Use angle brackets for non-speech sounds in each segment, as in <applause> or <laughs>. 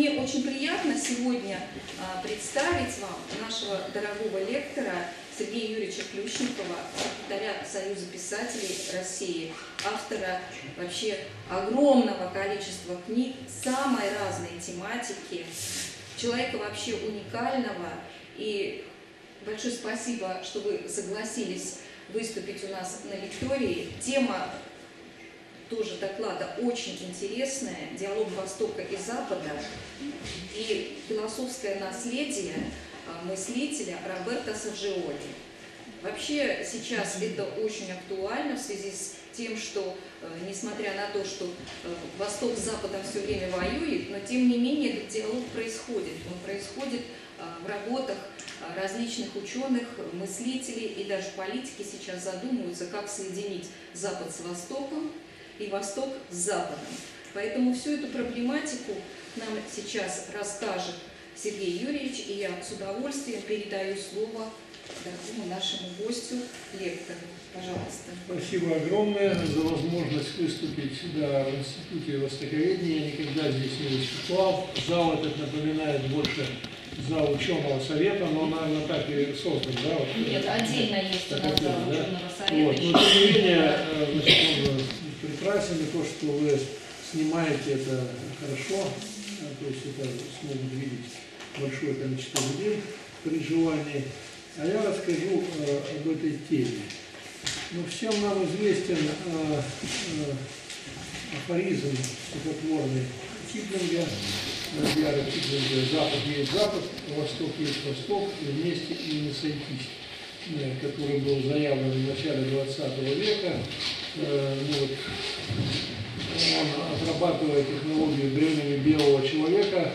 мне очень приятно сегодня а, представить вам нашего дорогого лектора Сергея Юрьевича Плющенкова, секретаря Союза писателей России, автора вообще огромного количества книг самой разной тематики, человека вообще уникального. И большое спасибо, что вы согласились выступить у нас на лектории. Тема тоже доклада очень интересная, диалог Востока и Запада и философское наследие а, мыслителя Роберта Саджиоли. Вообще сейчас это очень актуально в связи с тем, что, э, несмотря на то, что э, Восток с Западом все время воюет, но тем не менее этот диалог происходит. Он происходит а, в работах а, различных ученых, мыслителей и даже политики сейчас задумываются, как соединить Запад с Востоком, и Восток с Западом. Поэтому всю эту проблематику нам сейчас расскажет Сергей Юрьевич, и я с удовольствием передаю слово дорогому нашему гостю, лектору. Пожалуйста. Спасибо огромное за возможность выступить сюда в Институте Востоковедения. Я никогда здесь не выступал. Зал этот напоминает больше зал ученого совета, но, наверное, так и создан, да? Вот, Нет, отдельно есть у нас зал да? ученого совета. Вот. Но тем не менее, э, значит, он прекрасен, и то, что вы снимаете, это хорошо, А, то есть это смогут видеть большое количество людей при желании. А я расскажу э, об этой теме. Ну, всем нам известен э, э, афоризм стихотворный Киплинга, Гера Киплинга «Запад есть Запад, Восток есть Восток, и вместе им не сойтись», э, который был заявлен в начале 20 века. Э, ну, вот, он отрабатывая технологию древнего белого человека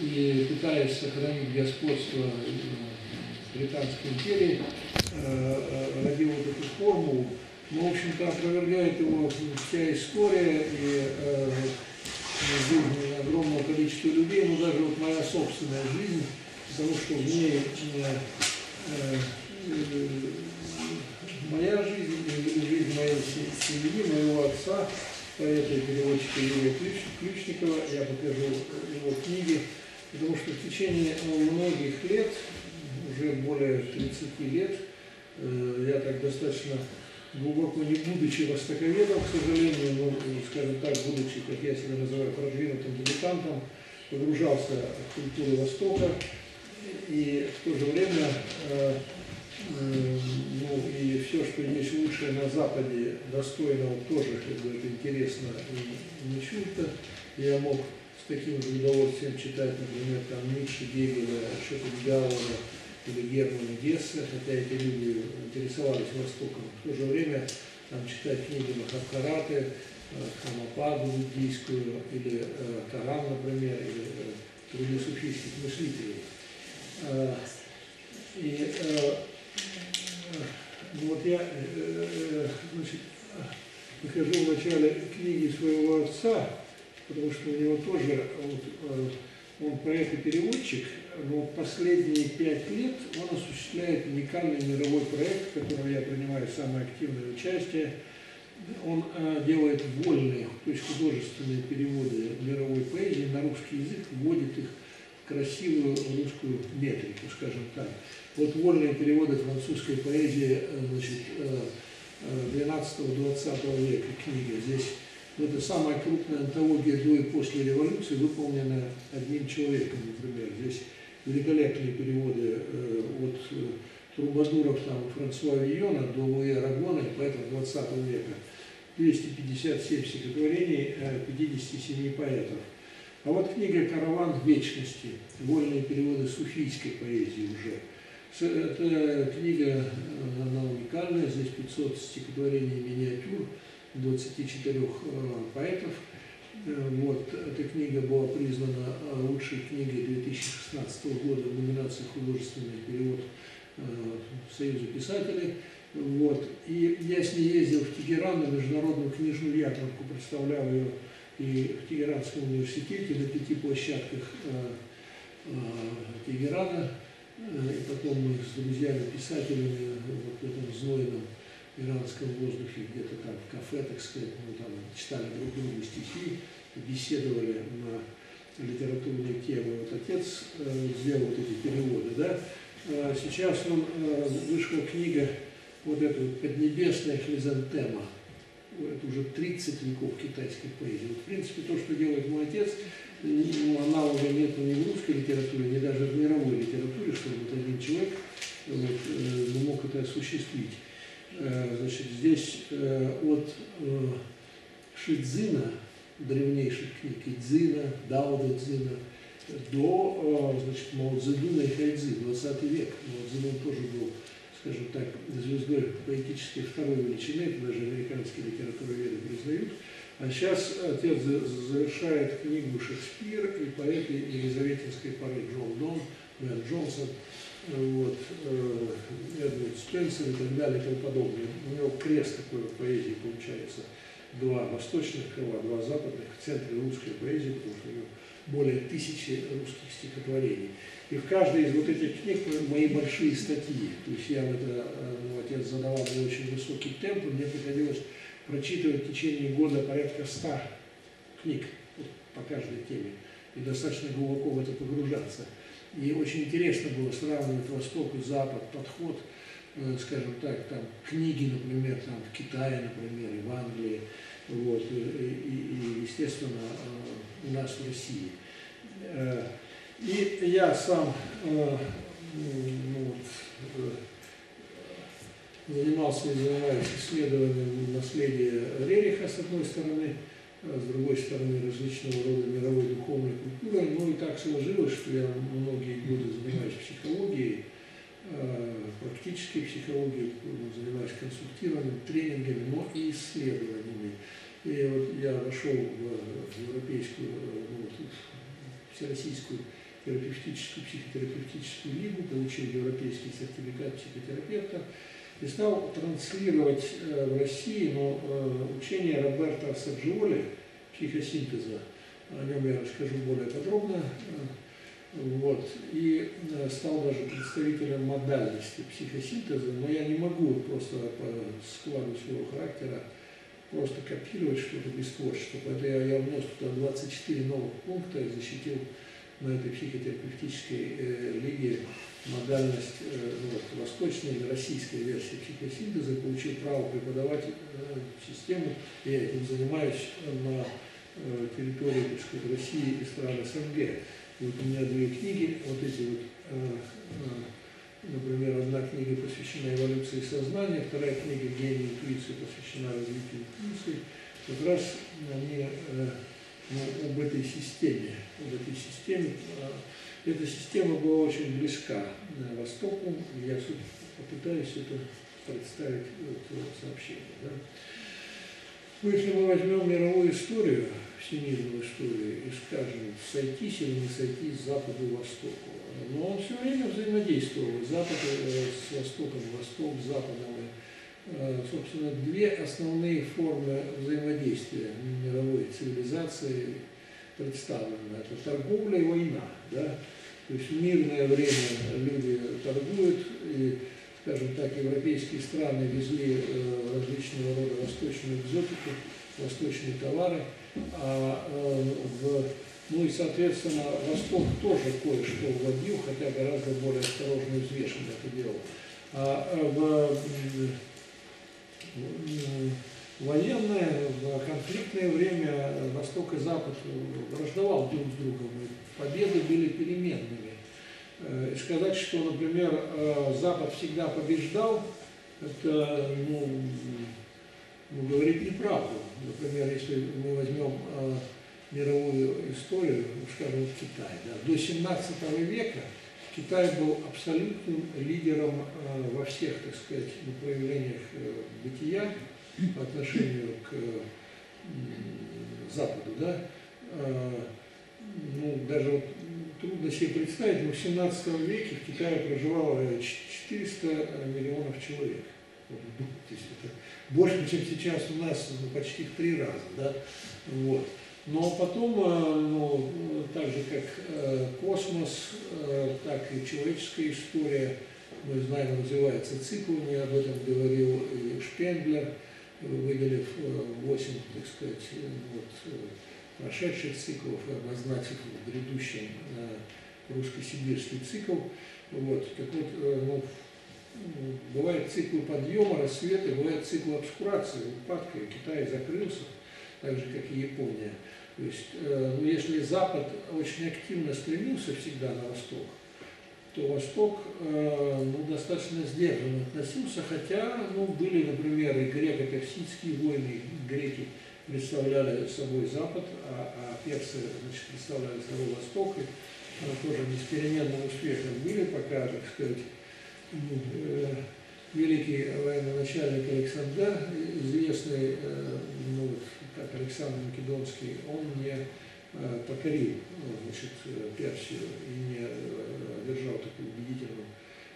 и пытаясь сохранить господство э, Британской империи, э, э, родил вот эту формулу. Но, в общем-то, опровергает его вся история и э, жизнь огромного количества людей, но даже вот моя собственная жизнь, потому что в ней э, э, моя жизнь, жизнь моей се- семьи, моего отца, поэта и переводчика Юрия Ключ- Ключникова, я покажу его книги, потому что в течение многих лет, уже более 30 лет, э, я так достаточно глубоко не будучи востоковедом, к сожалению, но, скажем так, будучи, как я себя называю, продвинутым дилетантом, погружался в культуру Востока. И в то же время э, э, ну, и все, что есть лучшее на Западе, достойного тоже, как бы это интересно и не чудо. Я мог с таким же удовольствием читать, например, там Ницше, Гегеля, Шопенгауэра или Германа Гесса, хотя эти люди интересовались Востоком. В то же время там, читать книги Махабхараты, э, Хамападу буддийскую, или э, Таран, например, или э, труды суфийских мыслителей. Э, И э, вот я, э, э, значит, нахожу в начале книги своего отца, потому что у него тоже, вот, э, он поэт и переводчик, но последние пять лет он осуществляет уникальный мировой проект, в котором я принимаю самое активное участие. Он э, делает вольные, то есть художественные переводы мировой поэзии на русский язык, вводит их красивую русскую метрику, скажем так. Вот вольные переводы французской поэзии э, значит, э, э, 12-20 века книга. Здесь ну, это самая крупная антология до и после революции, выполненная одним человеком, например. Здесь великолепные переводы э, от э, Трубадуров, там, Франсуа Вийона до Луи Арагона, поэтов 20 века. 257 стихотворений э, 57 поэтов. А вот книга «Караван вечности», вольные переводы суфийской поэзии уже. Эта книга, э, она уникальная, здесь 500 стихотворений миниатюр, 24 э, поэтов. Э, Вот, эта книга была признана лучшей книгой 2016 года в номинации «Художественный перевод Союза писателей». Вот. И я с ней ездил в Тегеран на международную книжную ярмарку, представлял ее и в Тегеранском университете на пяти площадках э, э, Тегерана. Э, И потом мы с друзьями-писателями вот в этом знойном иранском воздухе, где-то там в кафе, так сказать, мы там читали друг другу стихи, беседовали на литературные темы. Вот отец сделал вот эти переводы, да. Сейчас он, вышла книга вот эта «Поднебесная хризантема». Это уже 30 веков китайской поэзии. Вот, в принципе, то, что делает мой отец, ну, аналога нет ни в русской литературе, ни даже в мировой литературе, чтобы вот один человек вот, э, мог это осуществить. Э, значит, здесь э, от э, Шидзина, древнейших книг, Идзина, Дао Дэ Цзина, до э, значит, Мао Цзэдуна и Хайдзи, 20 век. Мао Цзэдун тоже был, скажем так, звездой поэтической второй величины, это даже американские литературоведы признают. А сейчас отец завершает книгу «Шекспир» и поэты Елизаветинской поры Джон Дон, Бен Джонсон, вот, э, Эдвард Спенсер и так далее и тому подобное. У него крест такой в поэзии получается. Два восточных крыла, два западных, в центре русской поэзии, потому что у него более тысячи русских стихотворений. И в каждой из вот этих книг мои большие статьи. То есть я это, ну, отец задавал мне очень высокий темп, и мне приходилось прочитывать в течение года порядка ста книг вот, по каждой теме. И достаточно глубоко в это погружаться. И очень интересно было сравнивать Восток и Запад, подход, э, скажем так, там книги, например, там в Китае, например, и в Англии, вот, и, и, и естественно, э, у нас в России. Э, и я сам ну, занимался и занимаюсь исследованием наследия Рериха, с одной стороны, а с другой стороны, различного рода мировой духовной культурой. Ну и так сложилось, что я многие годы занимаюсь психологией, а, практической психологией, занимаюсь консультированием, тренингами, но и исследованиями. И вот я вошел в Европейскую, ну, Всероссийскую терапевтическую, психотерапевтическую лигу, получил европейский сертификат психотерапевта и стал транслировать э, в России ну, э, учение Роберта Саджиоли психосинтеза. О нем я расскажу более подробно. Вот. И э, стал даже представителем модальности психосинтеза, но я не могу просто по складу своего характера просто копировать что-то без творчества. Поэтому я, я внес туда 24 новых пункта и защитил на этой психотерапевтической э, лиге модальность э, ну, вот, восточной или российской версии психосинтеза, получил право преподавать э, систему, я этим занимаюсь на э, территории так сказать, России и стран СНГ. И вот у меня две книги, вот эти вот, э, э, например, одна книга посвящена эволюции сознания, вторая книга «Гений интуиции» посвящена развитию интуиции. Как раз они э, ну, об этой системе, об этой системе э, эта система была очень близка Востоку, и я попытаюсь это представить вот, сообщение. Да? Ну, если мы возьмем мировую историю, всемирную историю, и скажем, сойтись или не сойтись с Западу и Востоку, но он все время взаимодействовал, Запад э, с Востоком, Восток с Западом. Э, собственно, две основные формы взаимодействия мировой цивилизации представлены. Это торговля и война. Да? То есть в мирное время люди торгуют, и, скажем так, европейские страны везли э, различного рода восточную экзотику, восточные товары, а э, в, ну и, соответственно, Восток тоже кое-что вводил, хотя гораздо более осторожно и взвешенно это делал. А в военное, в конфликтное время Восток и Запад враждовал друг с другом, и победы были переменными. Э, и сказать, что, например, э, Запад всегда побеждал, это ну, ну, говорит неправду. Например, если мы возьмем э, мировую историю, скажем, вот Китай, да, до 17 века Китай был абсолютным лидером во всех, так сказать, проявлениях бытия по отношению к Западу, да, ну, даже вот трудно себе представить, но в 17 веке в Китае проживало 400 миллионов человек. То есть это больше, чем сейчас у нас ну, почти в три раза. Да? Вот. Но потом, э, ну, так же как э, космос, э, так и человеческая история, мы знаем, развивается циклами, об этом говорил и Шпенглер, выделив 8, так сказать, вот, прошедших циклов обозначив в грядущем русско-сибирский цикл. Вот. Так вот, ну, бывают циклы подъема, рассвета, бывают циклы обскурации, упадка, и Китай закрылся, так же, как и Япония. То есть, ну, если Запад очень активно стремился всегда на восток, то Восток э, ну, достаточно сдержанно относился, хотя ну, были, например, и греко-персидские войны, греки представляли собой Запад, а, а персы значит, представляли собой Восток, и э, тоже не с успехом были, пока, так сказать, ну, э, великий военачальник Александр, известный э, ну, как Александр Македонский, он не Э, покорил ну, значит, Персию и не э, одержал такую убедительную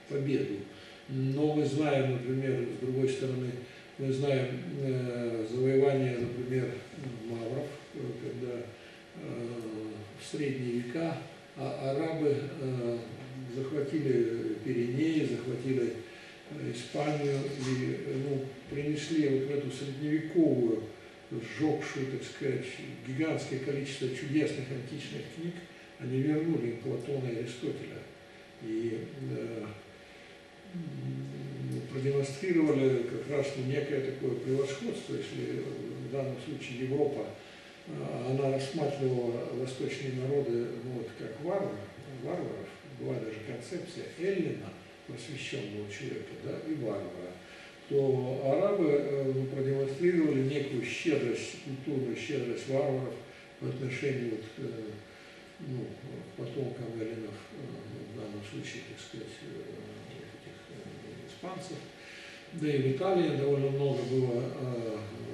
победу. Но мы знаем, например, с другой стороны, мы знаем э, завоевание, например, мавров, когда в средние века а арабы захватили Пиренеи, захватили Испанию и ну, принесли вот в эту средневековую сжегшую, так сказать, гигантское количество чудесных античных книг, они вернули Платона и Аристотеля. И э, продемонстрировали как раз некое такое превосходство, если в данном случае Европа, э, она рассматривала восточные народы ну, вот, как варвар, варваров, была даже концепция Эллина, просвещенного человека, да, и варвара то арабы э, продемонстрировали некую щедрость, культурную щедрость варваров в отношении вот, э, ну, потомкам эллинов, э, в данном случае, так сказать, этих испанцев. Да и в Италии довольно много было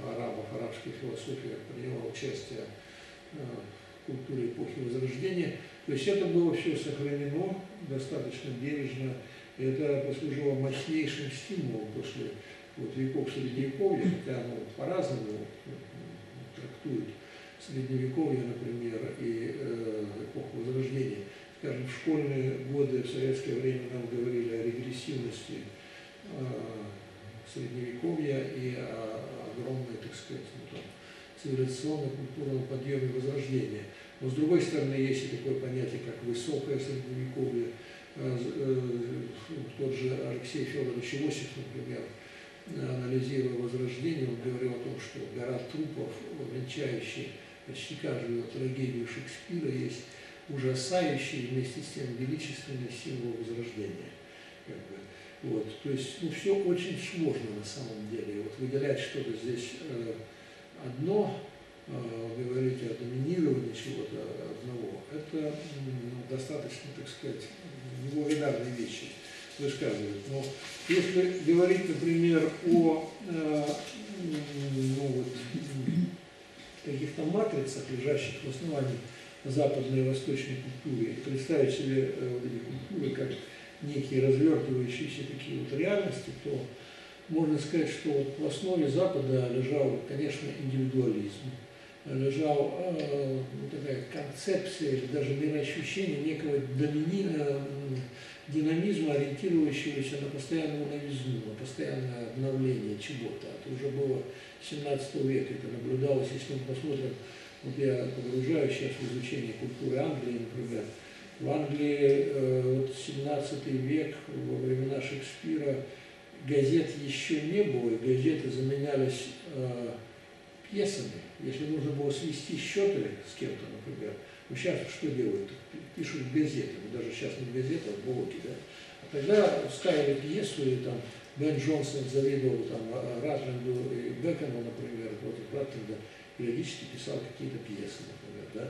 арабов, арабской философии принимала участие в культуре эпохи Возрождения. То есть это было все сохранено достаточно бережно это послужило мощнейшим стимулом после вот, веков Средневековья, хотя оно по-разному трактует Средневековье, например, и э, эпоху Возрождения. Скажем, в школьные годы в советское время нам говорили о регрессивности э, Средневековья и о огромной, так сказать, ну, там, цивилизационно-культурном подъеме Возрождения. Но с другой стороны, есть и такое понятие, как высокое Средневековье, Э, э, тот же Алексей Федорович Иосиф, например, анализируя Возрождение, он говорил о том, что гора трупов, венчающие почти каждую трагедию Шекспира, есть ужасающий вместе с тем величественный символ Возрождения. Как бы. Вот. То есть ну, все очень сложно на самом деле. Вот выделять что-то здесь э, одно, э, говорить о доминировании чего-то одного, это ну, достаточно, так сказать, неблагодарные вещи высказывают. Но если говорить, например, о э, ну, вот, каких-то матрицах, лежащих в основании западной и восточной культуры, представить себе э, культуры как некие развертывающиеся такие вот реальности, то можно сказать, что вот в основе Запада лежал, конечно, индивидуализм лежал э, такая концепция или даже мироощущение некого доминина, динамизма, ориентирующегося на постоянную новизну, на постоянное обновление чего-то. Это уже было 17 века, это наблюдалось, если мы посмотрим, вот я погружаюсь сейчас в изучение культуры Англии, например, в Англии э, вот 17 век, во времена Шекспира, газет еще не было, газеты заменялись э, пьесами, если нужно было свести счеты с кем-то, например, ну сейчас что делают? Пишут газеты, ну даже сейчас не газеты, а блоки, да. А тогда ставили пьесу, и там Бен Джонсон завидовал там Ратленду и Бекону, например, против Ратленда, периодически писал какие-то пьесы, например, да.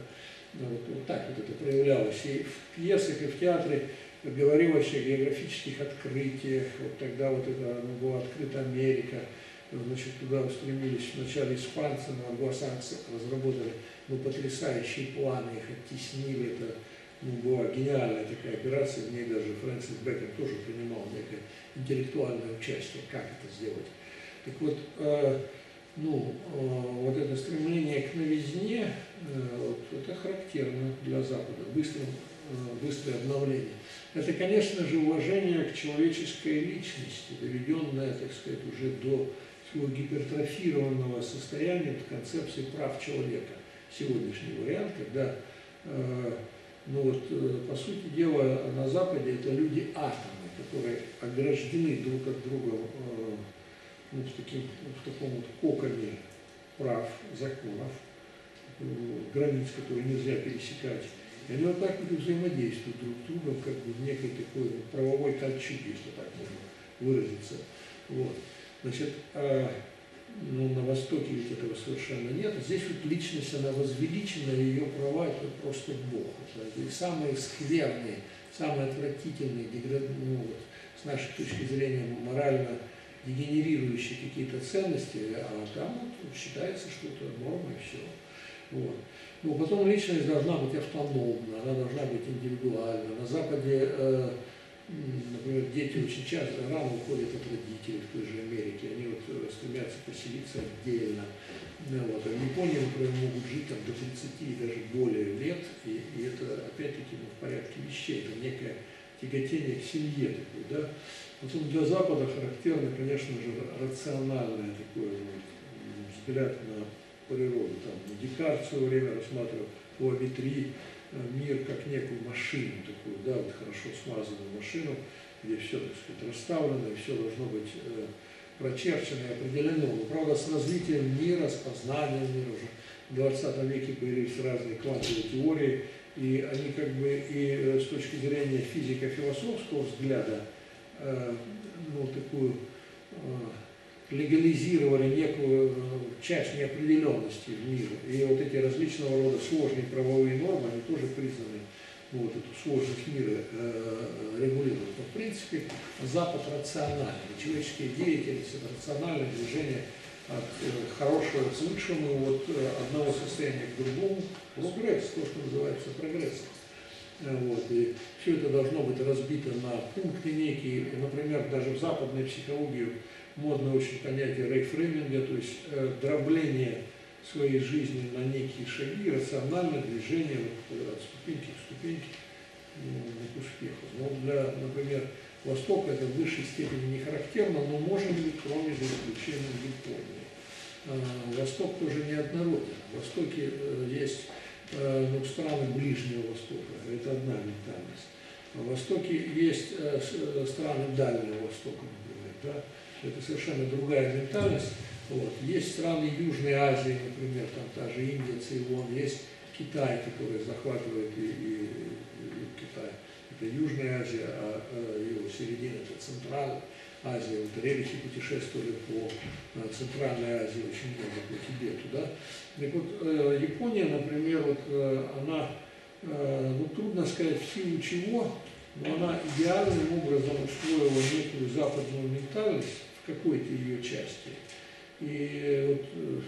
Ну, вот, вот так вот это проявлялось. И в пьесах, и в театре говорилось о географических открытиях, вот тогда вот это ну, была открыта Америка, значит, туда устремились вначале испанцы, но англосаксы разработали ну, потрясающие планы, их оттеснили, это ну, была гениальная такая операция, в ней даже Фрэнсис Бэкер тоже принимал некое интеллектуальное участие, как это сделать. Так вот, э, ну, э, вот это стремление к новизне, э, вот, это характерно для Запада, быстрым, э, быстрое обновление. Это, конечно же, уважение к человеческой личности, доведенное, так сказать, уже до своего гипертрофированного состояния концепции прав человека. сегодняшний вариант, когда, э, ну вот, э, по сути дела, на Западе это люди атомы, которые ограждены друг от друга э, ну, в, таким, в таком вот коконе прав, законов, э, границ, которые нельзя пересекать. И они вот так вот взаимодействуют друг с другом, как бы в некой такой правовой кольчуге, если так можно выразиться. Вот. Значит, а, ну, на Востоке ведь этого совершенно нет. Здесь вот личность, она возвеличена, и ее права это просто Бог. И самые скверные, самые отвратительные, деград... ну, вот, с нашей точки зрения, морально дегенерирующие какие-то ценности, а там вот, считается, что это норма и все. Вот. Ну, потом личность должна быть автономна, она должна быть индивидуальна. На Западе э, например, дети очень часто рано уходят от родителей в той же Америке, они вот э, стремятся поселиться отдельно. Ну, вот. А в Японии, например, могут жить там до 30 и даже более лет, и, и это опять-таки ну, в порядке вещей, это некое тяготение к семье такое, да. Потом для Запада характерно, конечно же, рациональное такое вот, взгляд на природу. Там Декарт в свое время рассматривал по Аметри, Э, мир как некую машину такую, да, вот хорошо смазанную машину, где все, так сказать, расставлено, и все должно быть э, прочерчено и определено. Но, правда, с развитием мира, с познанием мира уже в 20 веке появились разные квантовые теории, и они как бы и э, с точки зрения физико-философского взгляда, э, ну, такую э, легализировали некую э, часть неопределенности в мире. И вот эти различного рода сложные правовые нормы, они тоже признаны вот эту сложность мира э, регулируют. Но в принципе Запад рациональный. Человеческие деятельность это рациональное движение от э, хорошего к лучшему, от э, одного состояния к другому. Прогресс, то, что называется прогрессом. Э, вот, и все это должно быть разбито на пункты некие. Например, даже в западной психологии модное очень понятие рейфрейминга, то есть э, дробление своей жизни на некие шаги, рациональное движение э, от ступеньки к ступеньке ну, к успеху. Но для, например, Востока это в высшей степени не характерно, но может быть, кроме за исключением Японии. Э, Восток тоже неоднороден. В Востоке э, есть э, ну, страны Ближнего Востока, это одна ментальность. А в Востоке есть страны Дальнего Востока, например, да, это совершенно другая ментальность. Вот. Есть страны Южной Азии, например, там та же Индия, Цейлон, есть Китай, который захватывает и, и, и Китай. Это Южная Азия, а, а его середина это Центральная Азия. Вот релихи путешествовали по а, Центральной Азии очень много, по Тибету. Да? Так вот, э, Япония, например, вот, э, она, э, ну, трудно сказать, в силу чего, но она идеальным образом усвоила некую западную ментальность, какой-то ее части. И вот, э,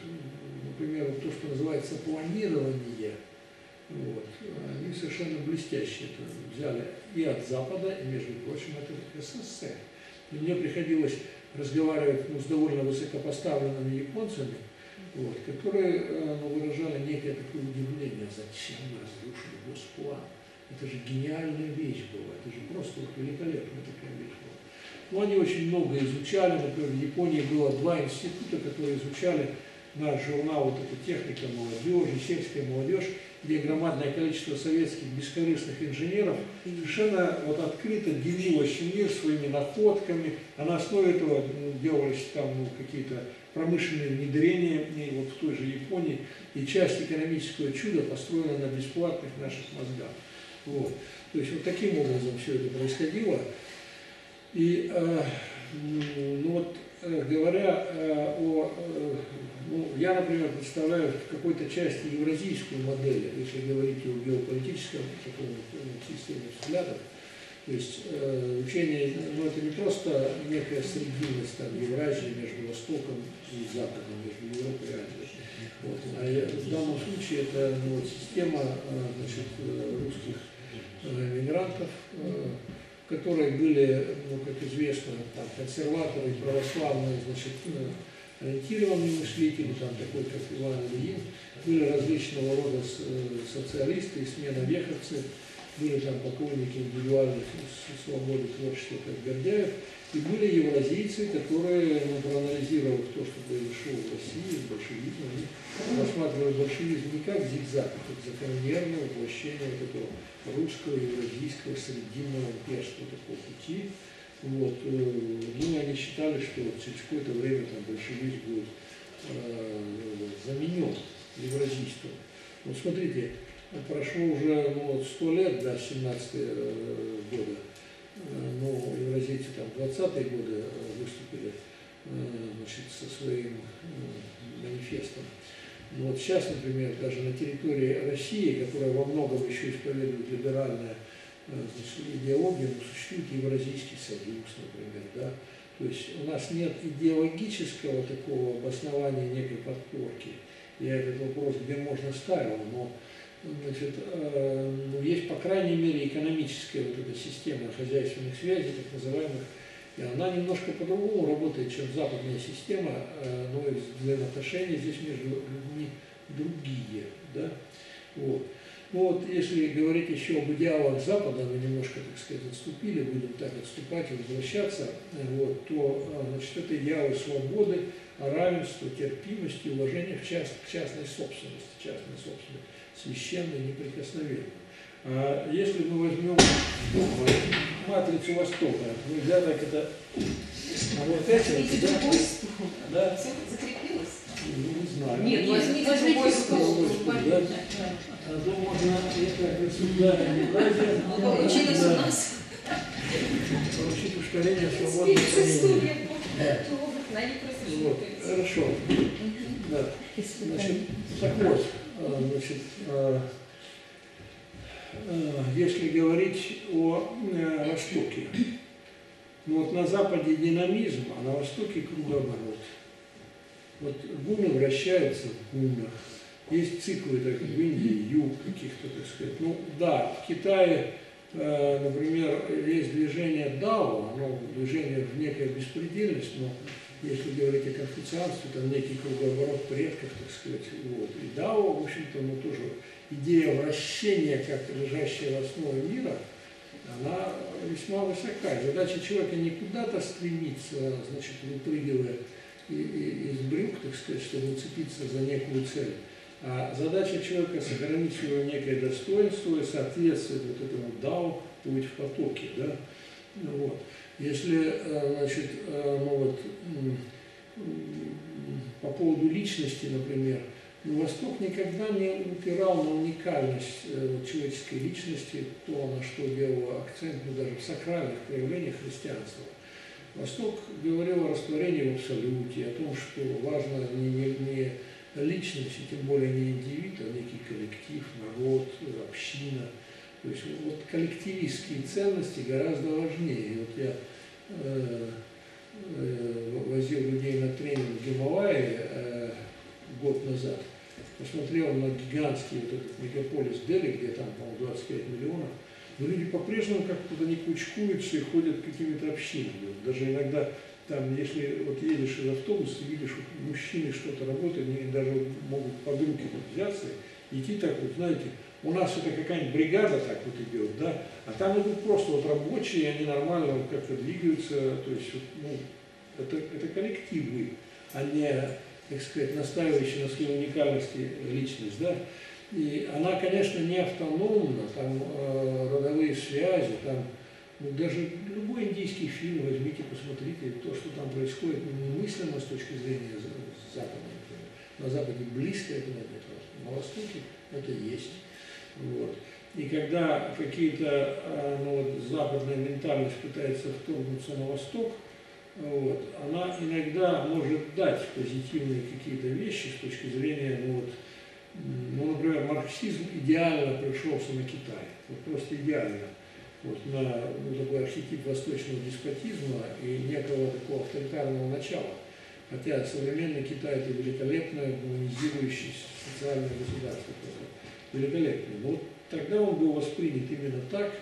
например, вот то, что называется планирование, вот, они совершенно блестяще это взяли и от Запада, и, между прочим, это СССР. Мне приходилось разговаривать ну, с довольно высокопоставленными японцами, вот, которые э, ну, выражали некое такое удивление, зачем мы разрушили госплан. Это же гениальная вещь была, это же просто вот великолепная такая вещь. Но они очень много изучали, например, в Японии было два института, которые изучали наш журнал вот эта техника молодежи, сельская молодежь, где громадное количество советских бескорыстных инженеров совершенно вот открыто делилось мир своими находками, а на основе этого ну, делались там ну, какие-то промышленные внедрения и вот в той же Японии, и часть экономического чуда построена на бесплатных наших мозгах. Вот. То есть вот таким образом все это происходило. И э, ну вот, э, говоря э, о, ну, я, например, представляю в какой-то части евразийскую модель, если говорить о геополитическом таком системе взглядов. То есть э, учение, ну это не просто некая срединность там, Евразии между Востоком и Западом, между Европой и Азией. Вот. А в данном случае это ну, система значит, русских мигрантов, которые были, ну, как известно, там, консерваторы, православные, значит, э, ориентированные мыслители, там, такой, как Иван Ильин, были различного рода э, социалисты и сменовеховцы, были там поклонники индивидуальных свободы творчества, как Гордяев, И были евразийцы, которые, ну, проанализировав то, что произошло в России, большевизм, они рассматривали большевизм не как зигзаг, а как закономерное воплощение вот этого русского, евразийского, срединного, имперского такого пути. Вот. э, Ну, они считали, что через какое-то время там большевизм будет э, заменен евразийством. Вот смотрите, прошло уже ну, вот, 100 лет, да, 17 э, года, Э, ну, евразийцы там в 20-е годы э, выступили э, значит, со своим манифестом. Ну, вот сейчас, например, даже на территории России, которая во многом еще исповедует либеральная э, значит, идеологию, ну, существует Евразийский союз, например, да, то есть у нас нет идеологического такого обоснования некой подпорки. Я этот вопрос где можно ставил, но значит, э, ну, есть, по крайней мере, экономическая вот эта система хозяйственных связей, так называемых, и она немножко по-другому работает, чем западная система, э, но взаимоотношения здесь между людьми другие. Да? Вот. Ну вот, если говорить еще об идеалах Запада, мы немножко, так сказать, отступили, будем так отступать и возвращаться, э, вот, то, значит, это идеалы свободы, равенства, терпимости, уважения в част, к частной собственности, частной собственности, священной, неприкосновенной. А если мы возьмем матрицу Востока, нельзя так это... А вот это, да, другой да, Все закрепилось? ну, не знаю. Нет, возьмите Возьмите другой стул. стул. Да. А то можно это праздник. Ну, Получилось у нас Получить ускорение. Да. Они просто Вот, хорошо. Да. Значит, так вот, значит, а, а, если говорить о э, Востоке, ну вот на Западе динамизм, а на Востоке кругооборот. Вот гуны вращаются в гунах. Есть циклы, так в Индии, юг каких-то, так сказать. Ну да, в Китае, э, например, есть движение Дао, оно движение в некая беспредельность, но если говорить о конфуцианстве, там некий кругооборот предков, так сказать. Вот. И Дао, в общем-то, ну тоже идея вращения, как лежащая в основе мира, она весьма высока. Задача человека не куда-то стремиться, значит, выпрыгивая из брюк, так сказать, чтобы уцепиться за некую цель. А задача человека сохранить свое некое достоинство и соответствовать вот этому дау, быть в потоке. Да? Вот. Если, э, значит, э, ну вот, по поводу личности, например, ну, Восток никогда не упирал на уникальность э, человеческой личности, то, на что делал акцент, ну, даже в сакральных проявлениях христианства. Восток говорил о растворении в абсолюте, о том, что важно не, не, не личность, и тем более не индивид, а некий коллектив, народ, община. То есть вот коллективистские ценности гораздо важнее. Вот я э, э, возил людей на тренинг в Гималайи э, год назад, посмотрел на гигантский вот этот мегаполис Дели, где там, по-моему, 25 миллионов, но люди по-прежнему как-то туда не кучкуются и ходят какими-то общинами. Даже иногда там, если вот едешь из автобуса и видишь, мужчины что-то работают, они даже могут под руки взяться, идти так вот, знаете, у нас это какая-нибудь бригада так вот идет, да, а там идут просто вот рабочие, они нормально вот как-то двигаются, то есть, ну, это, это коллективы, а не, так сказать, настаивающие на своей уникальности личность, да. И она, конечно, не автономна, там э, родовые связи, там ну, даже любой индийский фильм возьмите, посмотрите, то, что там происходит, ну, немыслимо с точки зрения За- Запада, например. На Западе близко этого нет, на Востоке это есть. Вот. И когда какие-то, а, ну, вот, западная ментальность пытается вторгнуться на Восток, вот, она иногда может дать позитивные какие-то вещи с точки зрения, ну, вот, ну, например, марксизм идеально пришелся на Китай, вот просто идеально вот, на ну, такой архетип восточного деспотизма и некого такого авторитарного начала. Хотя современный Китай это великолепное гуманизирующее социальное государство. Такое. Великолепное. Но вот тогда он был воспринят именно так,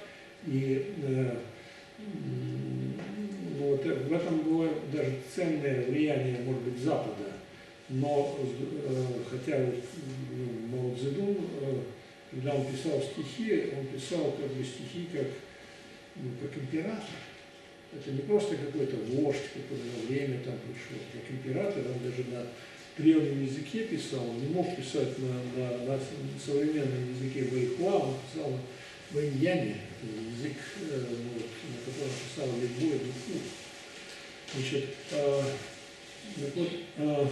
и э, вот, э, в этом было даже ценное влияние, может быть, Запада. Но э, хотя вот, ну, Мао Цзэдун, э, когда он писал стихи, он писал как бы стихи как, ну, как император. Это не просто какой-то вождь, на время там пришел, как император, он даже на древнем языке писал, не мог писать на, на, на современном языке Вайхуа, он писал на Вэньяне, язык, э, ну, вот, на котором писал Лебой Духу. Значит, э, вот, э,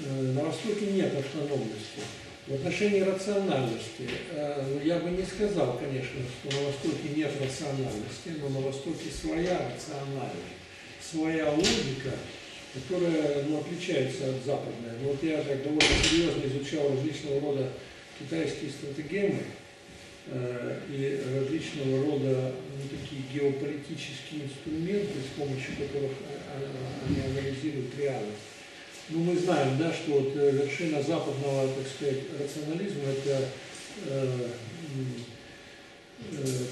э, на Востоке нет автономности. В отношении рациональности, э, я бы не сказал, конечно, что на Востоке нет рациональности, но на Востоке своя рациональность, своя логика, которая ну, отличается от западной. Но вот я так довольно серьезно изучал различного рода китайские стратегемы э, и различного рода ну, такие геополитические инструменты, с помощью которых они анализируют реальность. Ну, мы знаем, да, что вот э, вершина западного, так сказать, рационализма – это э, э,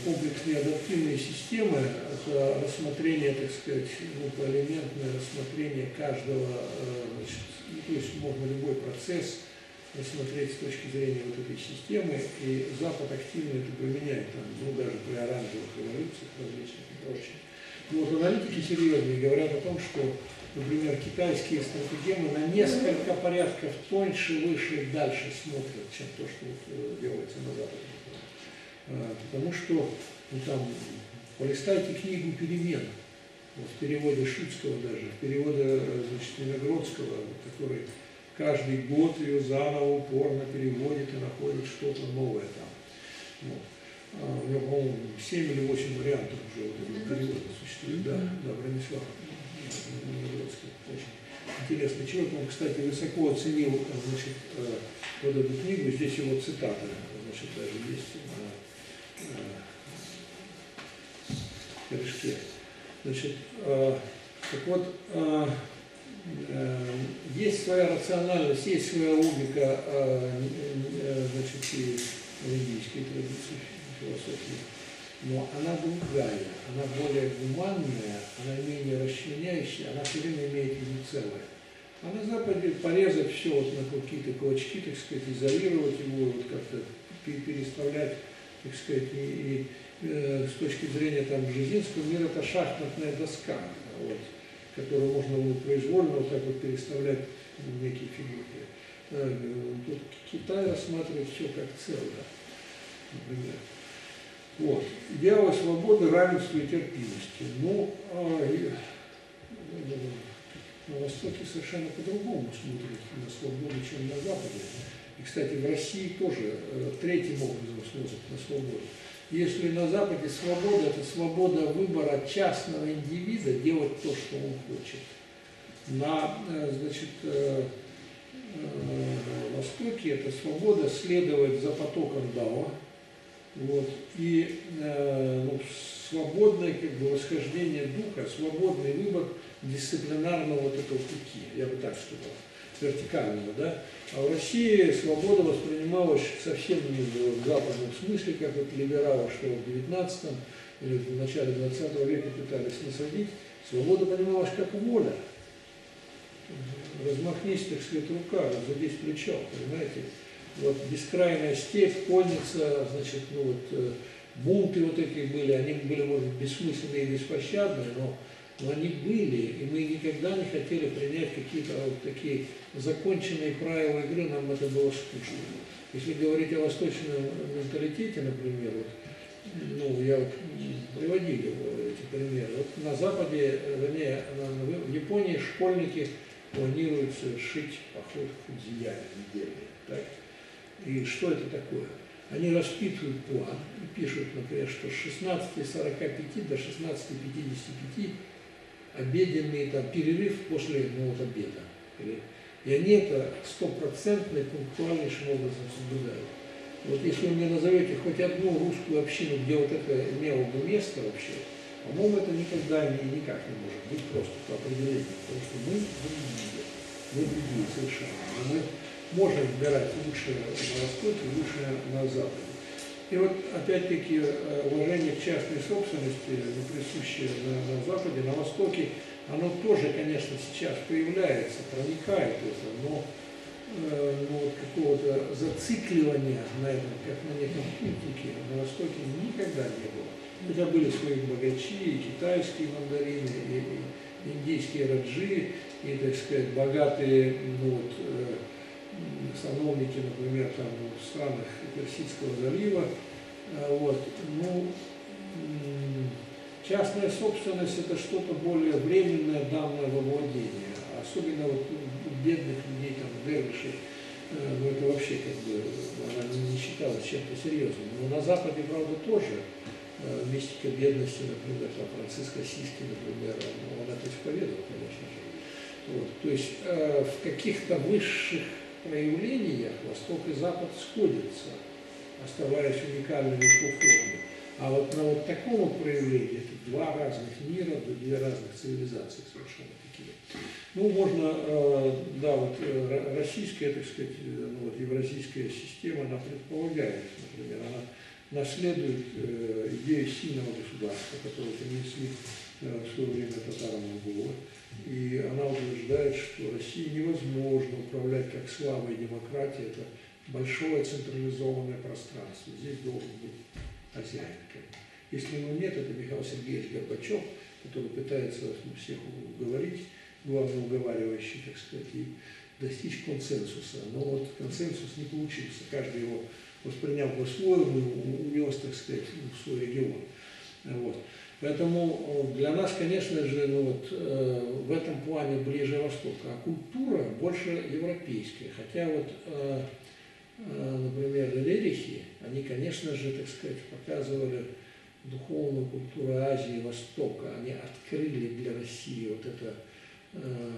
комплексные адаптивные системы, это рассмотрение, так сказать, ну, поэлементное рассмотрение каждого, э, значит, ну, то есть можно любой процесс рассмотреть с точки зрения вот этой системы, и Запад активно это применяет, там, ну, даже при оранжевых революциях различных и прочее. Но вот аналитики серьезные говорят о том, что например, китайские стратегемы на несколько порядков тоньше, выше и дальше смотрят, чем то, что вот э, делается на Западе. А, потому что ну, там, полистайте книгу «Перемен», вот, в переводе Шуцкого даже, в переводе значит, Виногродского, который каждый год ее заново упорно переводит и находит что-то новое там. Вот. А, у него, по-моему, 7 или 8 вариантов уже вот этого перевода существует. Да, да, Бронислав. Новгородский. Очень интересный человек. Он, кстати, высоко оценил значит, э, вот эту книгу. Здесь его цитата значит, даже есть корешке. Значит, э, так вот, есть своя рациональность, есть своя логика значит, и в индийской традиции философии но она другая, она более гуманная, она менее расчленяющая, она все время имеет в виду целое. А на Западе порезать все вот на какие-то клочки, так сказать, изолировать его, вот как-то переставлять, так сказать, и, и э, с точки зрения там Бжезинского мира это шахматная доска, вот, которую можно было произвольно вот так вот переставлять в некие фигурки. Э, тут Китай рассматривает все как целое, например. Вот. Идеалы свободы, равенства и терпимости. Ну, а, и, на Востоке совершенно по-другому смотрят на свободу, чем на Западе. И, кстати, в России тоже э, третьим образом смотрят на свободу. Если на Западе свобода – это свобода выбора частного индивида делать то, что он хочет. На э, значит, э, Востоке это свобода следовать за потоком Дао, вот. И ну, свободное как бы, восхождение духа, свободный выбор дисциплинарного вот этого пути, я бы так сказал, вертикального. Да? А в России свобода воспринималась совсем не в западном смысле, как вот либералы, что в 19 или в начале 20 века пытались насадить. Свобода понималась как воля. Размахнись, так сказать, рука, разобись плечо, понимаете? вот бескрайная степь, конница, значит, ну вот э, бунты вот эти были, они были, может, бессмысленные и беспощадные, но, но они были, и мы никогда не хотели принять какие-то вот такие законченные правила игры, нам это было скучно. Если говорить о восточном менталитете, например, вот, ну, я вот приводил эти примеры. Вот на Западе, вернее, в Японии школьники планируют совершить поход в Фудзияме недельный. Так? И что это такое? Они распитывают план и пишут, например, что с 16.45 до 16.55 обеденный там, перерыв после ну, вот, обеда. И они это стопроцентно и пунктуальнейшим образом соблюдают. Вот если вы мне назовете хоть одну русскую общину, где вот это имело бы место вообще, по-моему, это никогда и никак не может быть просто по определению, потому что мы другие, мы другие совершенно. Мы можем выбирать лучшее на Востоке, лучшее на Западе. И вот опять-таки э, уважение к частной собственности, ну, присущее на, на Западе, на Востоке, оно тоже, конечно, сейчас появляется, проникает это, но э, ну, вот какого-то зацикливания на этом, как на неком путнике, на Востоке никогда не было. Хотя были свои богачи, и китайские мандарины, и индийские раджи, и, так сказать, богатые ну, вот, э, сановники, например, там, в странах Персидского залива. А, вот, ну, частная собственность это что-то более временное, данное во владение. Особенно вот у бедных людей, там, дервишей, э, ну это вообще как бы, она не считалась чем-то серьезным. Но на Западе, правда, тоже э, мистика бедности, например, там, Франциско Сиски, например, он это исповедовал, конечно же. Вот. То есть э, в каких-то высших проявлениях Восток и Запад сходятся, оставаясь уникальными по форме. А вот на вот таком вот проявлении это два разных мира, две разных цивилизации совершенно такие. Ну, можно, э, да, вот э, российская, так сказать, э, ну, вот евразийская система, она предполагает, например, она наследует идею сильного государства, которое принесли в свое время татаро-монголы. И она утверждает, что России невозможно управлять как славой демократии, это большое централизованное пространство. Здесь должен быть хозяин. Если его нет, это Михаил Сергеевич Горбачев, который пытается всех уговорить, главный уговаривающий, так сказать, и достичь консенсуса. Но вот консенсус не получился. Каждый его воспринял по-своему, унес, так сказать, в свой регион. Вот. Поэтому э, для нас, конечно же, ну вот, э, в этом плане ближе Восток, а культура больше европейская. Хотя вот, э, например, лерихи, они, конечно же, так сказать, показывали духовную культуру Азии и Востока. Они открыли для России вот это э,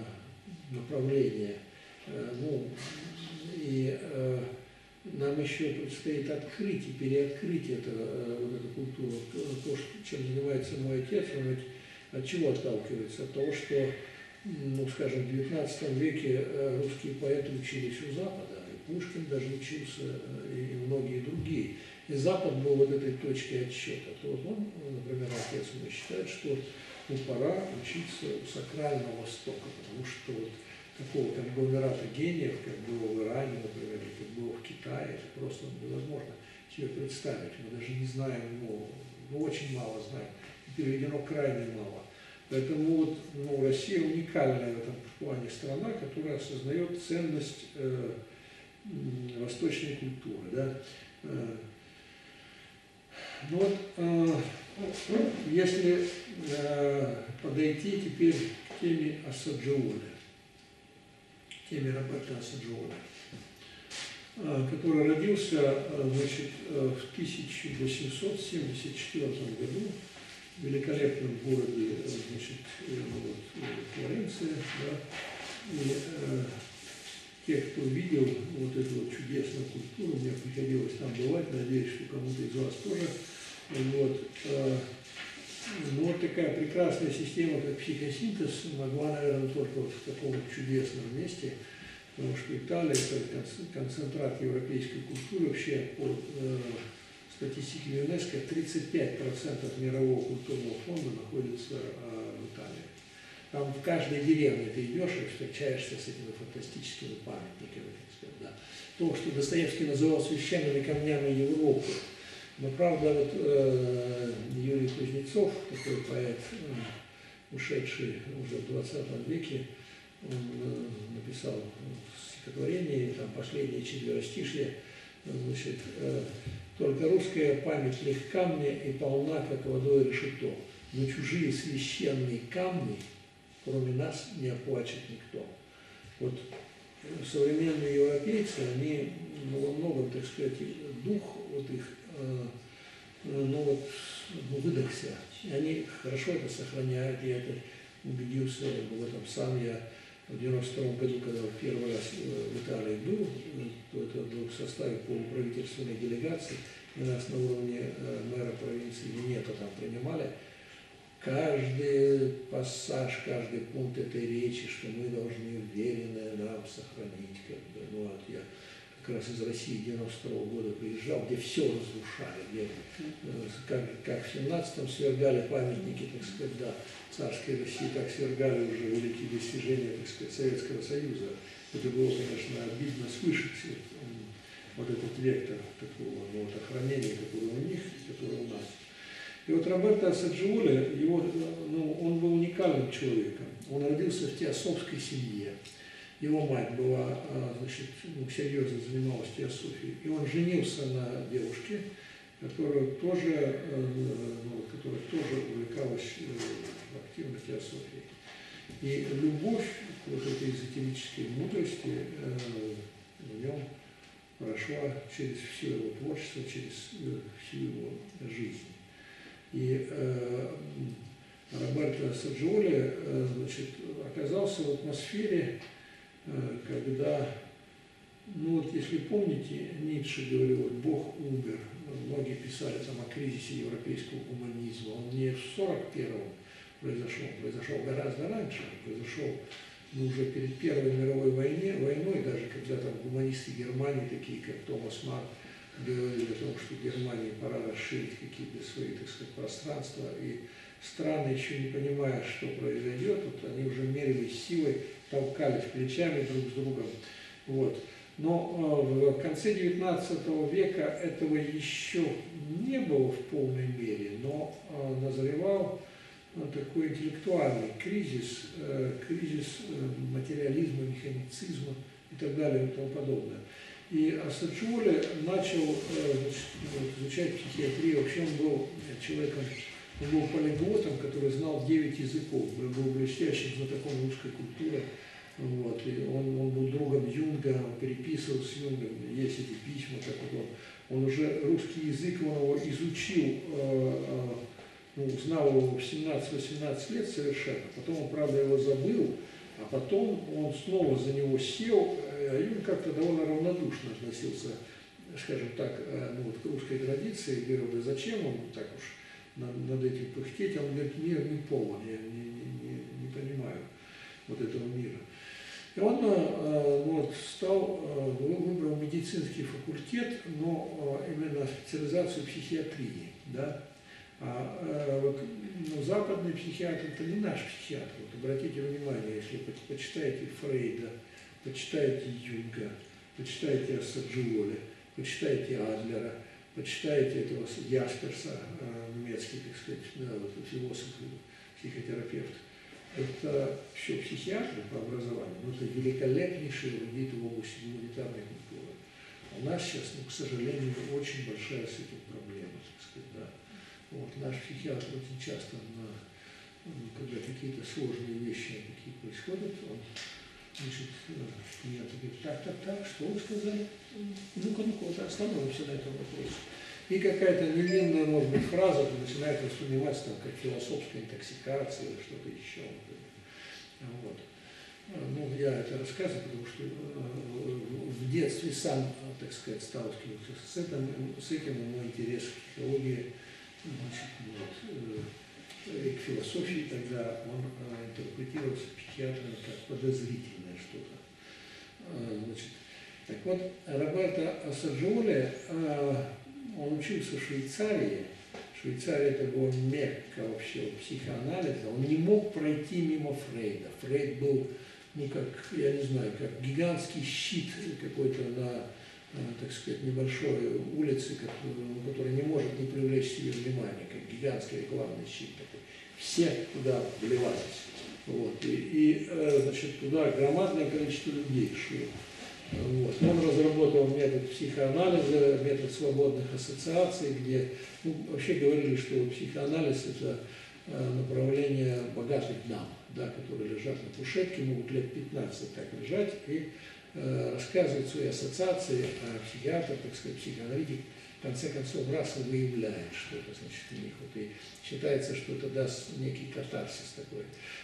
направление. Э, ну, и э, нам еще предстоит открыть и переоткрыть это, э, вот эту культуру. То, чем занимается мой отец, он ведь от чего отталкивается? От того, что, ну, скажем, в XIX веке русские поэты учились у Запада, Пушкин даже учился, э, и многие другие. И Запад был вот этой точкой отсчета. То вот он, например, отец мой считает, что ну, пора учиться у сакрального Востока, потому что вот такого конгломерата гениев, как было в Иране, например, или как было в Китае, это просто невозможно себе представить. Мы даже не знаем, ну, ну очень мало знаем, переведено крайне мало. Поэтому вот, ну, Россия уникальная в этом плане страна, которая осознает ценность э, восточной культуры. Да? Э, ну вот, э, если э, подойти теперь к теме Асаджиоля, теме Роберта Асаджиоля, э, который родился э, значит, э, в 1874 году в великолепном городе значит, вот, Флоренция. Да, и э, те, кто видел вот эту вот чудесную культуру, мне приходилось там бывать, надеюсь, что кому-то из вас тоже. Вот, ну, вот такая прекрасная система, как психосинтез, могла, наверное, только вот в таком чудесном месте, потому что Италия – это концентрат европейской культуры, вообще по э, статистике ЮНЕСКО 35% мирового культурного фонда находится э. Там в каждой деревне ты идешь и встречаешься с этими фантастическими памятниками. Да. То, что Достоевский называл священными камнями Европы. Но правда, вот э, Юрий Кузнецов, такой поэт, э, ушедший уже в 20 веке, он э, написал стихотворение, там последнее четверостишье, значит, э, только русская память легка мне и полна, как водой решето, но чужие священные камни – кроме нас не оплачет никто. Вот современные европейцы, они ну, во многом, так сказать, дух вот их, э, ну вот, ну, выдохся. И они хорошо это сохраняют, я это убедился в этом сам. Я в 92 году, когда первый раз э, в Италии был, то это был в составе полуправительственной делегации, и нас на уровне э, мэра провинции Венето там принимали, каждый пассаж, каждый пункт этой речи, что мы должны уверенно нам сохранить. Как бы. Ну, вот я как раз из России 92 года приезжал, где все разрушали, где, э, как, как в 17-м свергали памятники, так сказать, да, царской России, так свергали уже великие достижения, так сказать, Советского Союза. Это было, конечно, обидно слышать вот этот вектор такого ну, вот, охранения, который у них, который у нас. И вот Роберто Саджиоли, его, ну, он был уникальным человеком. Он родился в теософской семье. Его мать была, а, значит, ну, серьезно занималась теософией. И он женился на девушке, которая тоже, э, ну, которая тоже увлекалась э, активно теософией. И любовь к вот этой эзотерической мудрости э, в нем прошла через все его творчество, через всю его жизнь. И э, Роберто Саджоли э, значит, оказался в атмосфере, э, когда, ну вот если помните, Ницше говорил, вот Бог умер, многие писали там о кризисе европейского гуманизма, он не в 41-м произошел, произошел гораздо раньше, произошел ну, уже перед Первой мировой войне, войной, даже когда там гуманисты Германии, такие как Томас Ман, говорили о том, что Германии пора расширить какие-то свои, так сказать, пространства, и страны, еще не понимая, что произойдет, вот они уже мерились силой, толкались плечами друг с другом. Вот. Но э, в конце XIX века этого еще не было в полной мере, но э, назревал ну, такой интеллектуальный кризис, э, кризис материализма, механицизма и так далее и тому подобное. И Асаджоли начал значит, изучать психиатрию. Вообще он был человеком, он был полиглотом, который знал 9 языков, был блестящим знатоком русской культуры. Вот, и он, он был другом Юнга, он переписывал с Юнгом, есть эти письма, как вот он, он уже русский язык, он его изучил, э, э, ну, знал его в 17-18 лет совершенно, потом он, правда, его забыл, а потом он снова за него сел, а Юнг как-то довольно равнодушно относился, скажем так, э, ну, вот, к русской традиции, говорил, да зачем он так уж над, этим пыхтеть, он говорит, мир не полон, я не, не, не, не понимаю вот этого мира. И он э, вот, стал, э, выбрал медицинский факультет, но э, именно специализацию психиатрии. Да? А вот, ну, западный психиатр – это не наш психиатр. Вот обратите внимание, если почитаете Фрейда, почитаете Юнга, почитаете Ассаджиоли, почитаете Адлера, почитаете этого Ясперса, немецкий, так сказать, да, вот, философ, психотерапевт, это все психиатры по образованию, но это великолепнейшие эрудиты в области гуманитарной культуры. А у нас сейчас, ну, к сожалению, очень большая с этим проблема, так сказать, да. Вот, наш психиатр очень часто, на, ну, когда какие-то сложные вещи такие происходят, он значит, меня говорит, так, так, так, что вы сказали? Ну-ка, ну-ка, вот остановимся на этом вопросе. И какая-то невинная, может быть, фраза начинает восприниматься там, как философская интоксикация или что-то еще. Вот. Ну, я это рассказываю, потому что э, в детстве сам, так сказать, сталкивался с этим, с этим мой интерес к психологии, значит, вот, э, и к философии тогда он э, интерпретировался психиатрами как подозрительное что-то. Значит, так вот, Роберто Ассаджоли он учился в Швейцарии. Швейцария это была мекка вообще психоанализа. Он не мог пройти мимо Фрейда. Фрейд был, ну как, я не знаю, как гигантский щит какой-то на, э, так сказать, небольшой улице, который, который не может не привлечь себе внимание, как гигантский рекламный щит такой. Все туда вливались. Вот. И, и э, значит, туда громадное количество людей шло. Вот. Он разработал метод психоанализа, метод свободных ассоциаций, где ну, вообще говорили, что психоанализ – это э, направление богатых дам, да, которые лежат на кушетке, могут лет 15 так лежать и э, рассказывать свои ассоциации, а психиатр, так сказать, психоаналитик – в конце концов раз выявляет что-то, значит, у них. Вот, и считается, что это даст некий катарсис такой.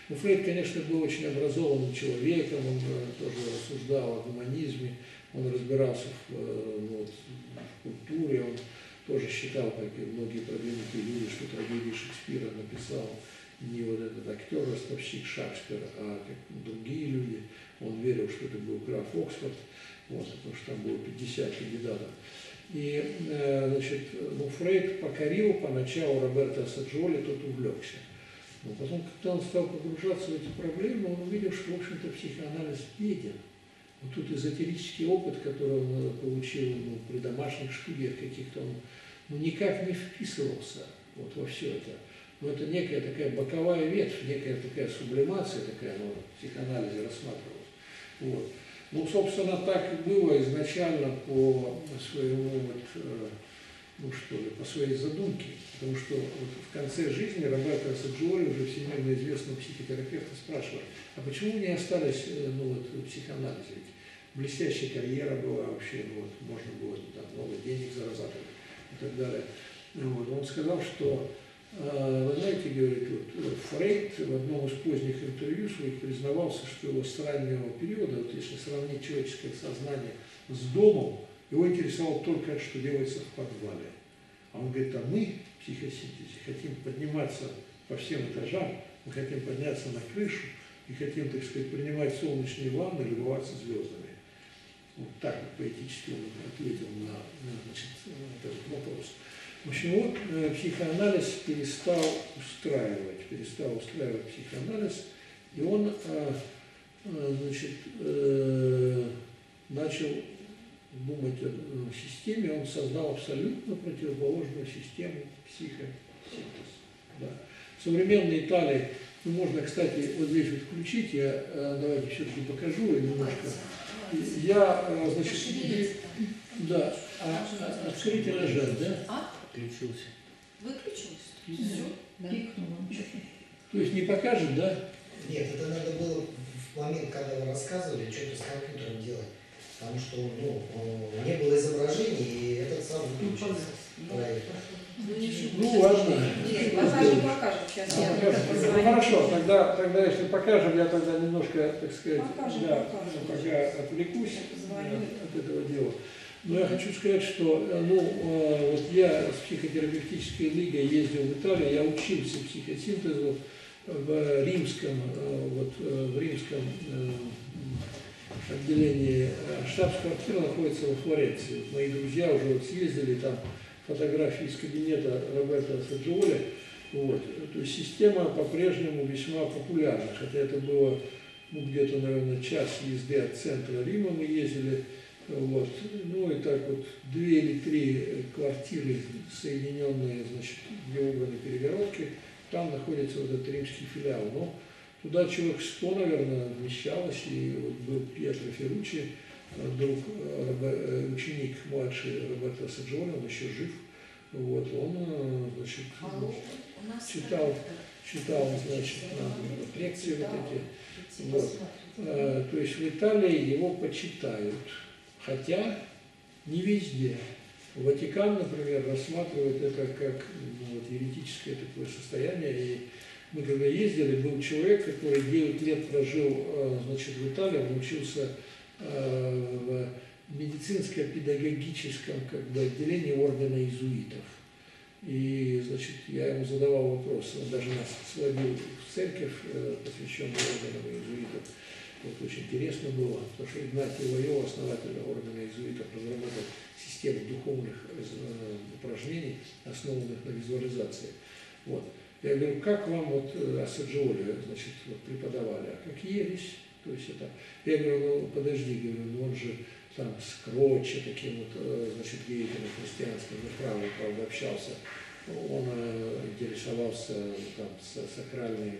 Ну, Фрейд, конечно, был очень образованным человеком, он э, тоже рассуждал о гуманизме, он разбирался в, э, ну, вот, в культуре, он тоже считал, как и многие продвинутые люди, что трагедии Шекспира написал не вот этот актер, ростовщик Шекспир, а другие люди. Он верил, что это был граф Оксфорд, вот, потому что там было 50 кандидатов. И э, значит, ну, Фрейд покорил поначалу Роберта Саджоли, тот увлекся. Но потом, когда он стал погружаться в эти проблемы, он увидел, что, в общем-то, психоанализ беден. Вот тут эзотерический опыт, который он э, получил ну, при домашних студиях каких-то, он ну, никак не вписывался вот во все это. Но это некая такая боковая ветвь, некая такая сублимация, такая, ну, в психоанализе рассматривалась. Вот. Ну, собственно, так и было изначально по своему вот, э, ну что ли, по своей задумке. Потому что вот в конце жизни Роберто Саджиори, уже всемирно известного психотерапевта, спрашивает, а почему не остались э, ну, вот? Ведь блестящая карьера была вообще, ну, вот, можно было там, много денег зарабатывать и так далее. Вот. Он сказал, что вы знаете, говорит, вот, Фрейд в одном из поздних интервью своих признавался, что его с раннего периода, вот если сравнить человеческое сознание с домом, его интересовало только, что делается в подвале. А он говорит, а мы психосинтезе хотим подниматься по всем этажам, мы хотим подняться на крышу и хотим, так сказать, принимать солнечные ванны, любоваться звездами. Вот так вот поэтически он ответил на, на значит, этот вопрос. В общем, вот э, психоанализ перестал устраивать, перестал устраивать психоанализ, и он, э, э, значит, начал думать о системе, он создал абсолютно противоположную систему психосинтез. Да. В современной Италии, ну, можно, кстати, вот здесь вот включить, я давайте все-таки покажу немножко. Я, значит, да, а, а, открытие нажать, да? А? Включился. Выключилось? Да. Все? Пикнуло. То есть не покажет, да? Нет, это надо было в момент, когда вы рассказывали, что-то с компьютером делать. Потому что ну, э, не было изображений, и этот сам выключился. Проект. Ну, ничего. Ну, ладно. Нет, покажем, покажем. Сейчас я Покажем. Ну, хорошо, тогда, тогда если покажем, я тогда немножко, так сказать, Покажем, да, покажем. пока отвлекусь да, от этого дела. Но я хочу сказать, что э, ну, э, вот я с психотерапевтической лигой ездил в Италию, я учился психосинтезу в римском, э, вот, в римском отделении. Штаб-квартира находится во Флоренции. Мои друзья уже вот съездили, там фотографии из кабинета Роберта Саджиоли. Вот. То есть система по-прежнему весьма популярна, хотя это было ну, где-то, наверное, час езды от центра Рима мы ездили. Вот. Ну и так вот две или три э, квартиры, соединенные, значит, две угольные перегородки, там находится вот этот римский филиал. Но туда человек 100, наверное, вмещалось, и вот был Пьетро Ферручи, э, друг, э, ученик младший Роберто Саджоли, он еще жив. Вот, он, э, значит, Читал. читал, значит, лекции вот эти. Вот. То есть в Италии его почитают, хотя не везде. Ватикан, например, рассматривает это как ну, вот, еретическое такое состояние. И мы когда ездили, был человек, который 9 лет прожил э, значит, в Италии, он учился э, в медицинско-педагогическом как бы, отделении ордена иезуитов. И, значит, я ему задавал вопрос, он даже нас сводил в церковь, э, посвященную орденам иезуитов. Вот очень интересно было, потому что Игнатий Лайо, основатель ордена иезуитов, разработал систему духовных э, упражнений, основанных на визуализации. Вот. Я говорю, как вам вот э, Асаджиоли, значит, вот преподавали, а как ересь? То есть это, я говорю, ну подожди, говорю, ну он же там с Кроче, таким вот, э, значит, деятелем христианским, ну, правда, общался. Он интересовался там сакральной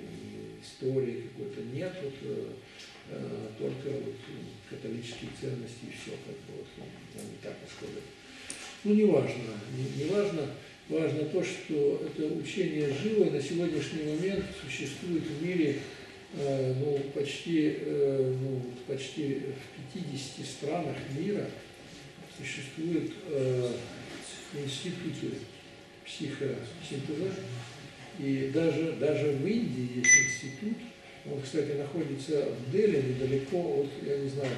историей какой-то. Нет, вот только вот католические ценности и все, как бы вот, он, он так сказать. Ну, не важно, не, не важно, важно то, что это учение живо, и на сегодняшний момент существует в мире э, ну, почти, э, ну, почти в 50 странах мира существуют э, институты психосинтеза. И даже, даже в Индии есть институт, он, кстати, находится в Дели, недалеко от, я не знаю,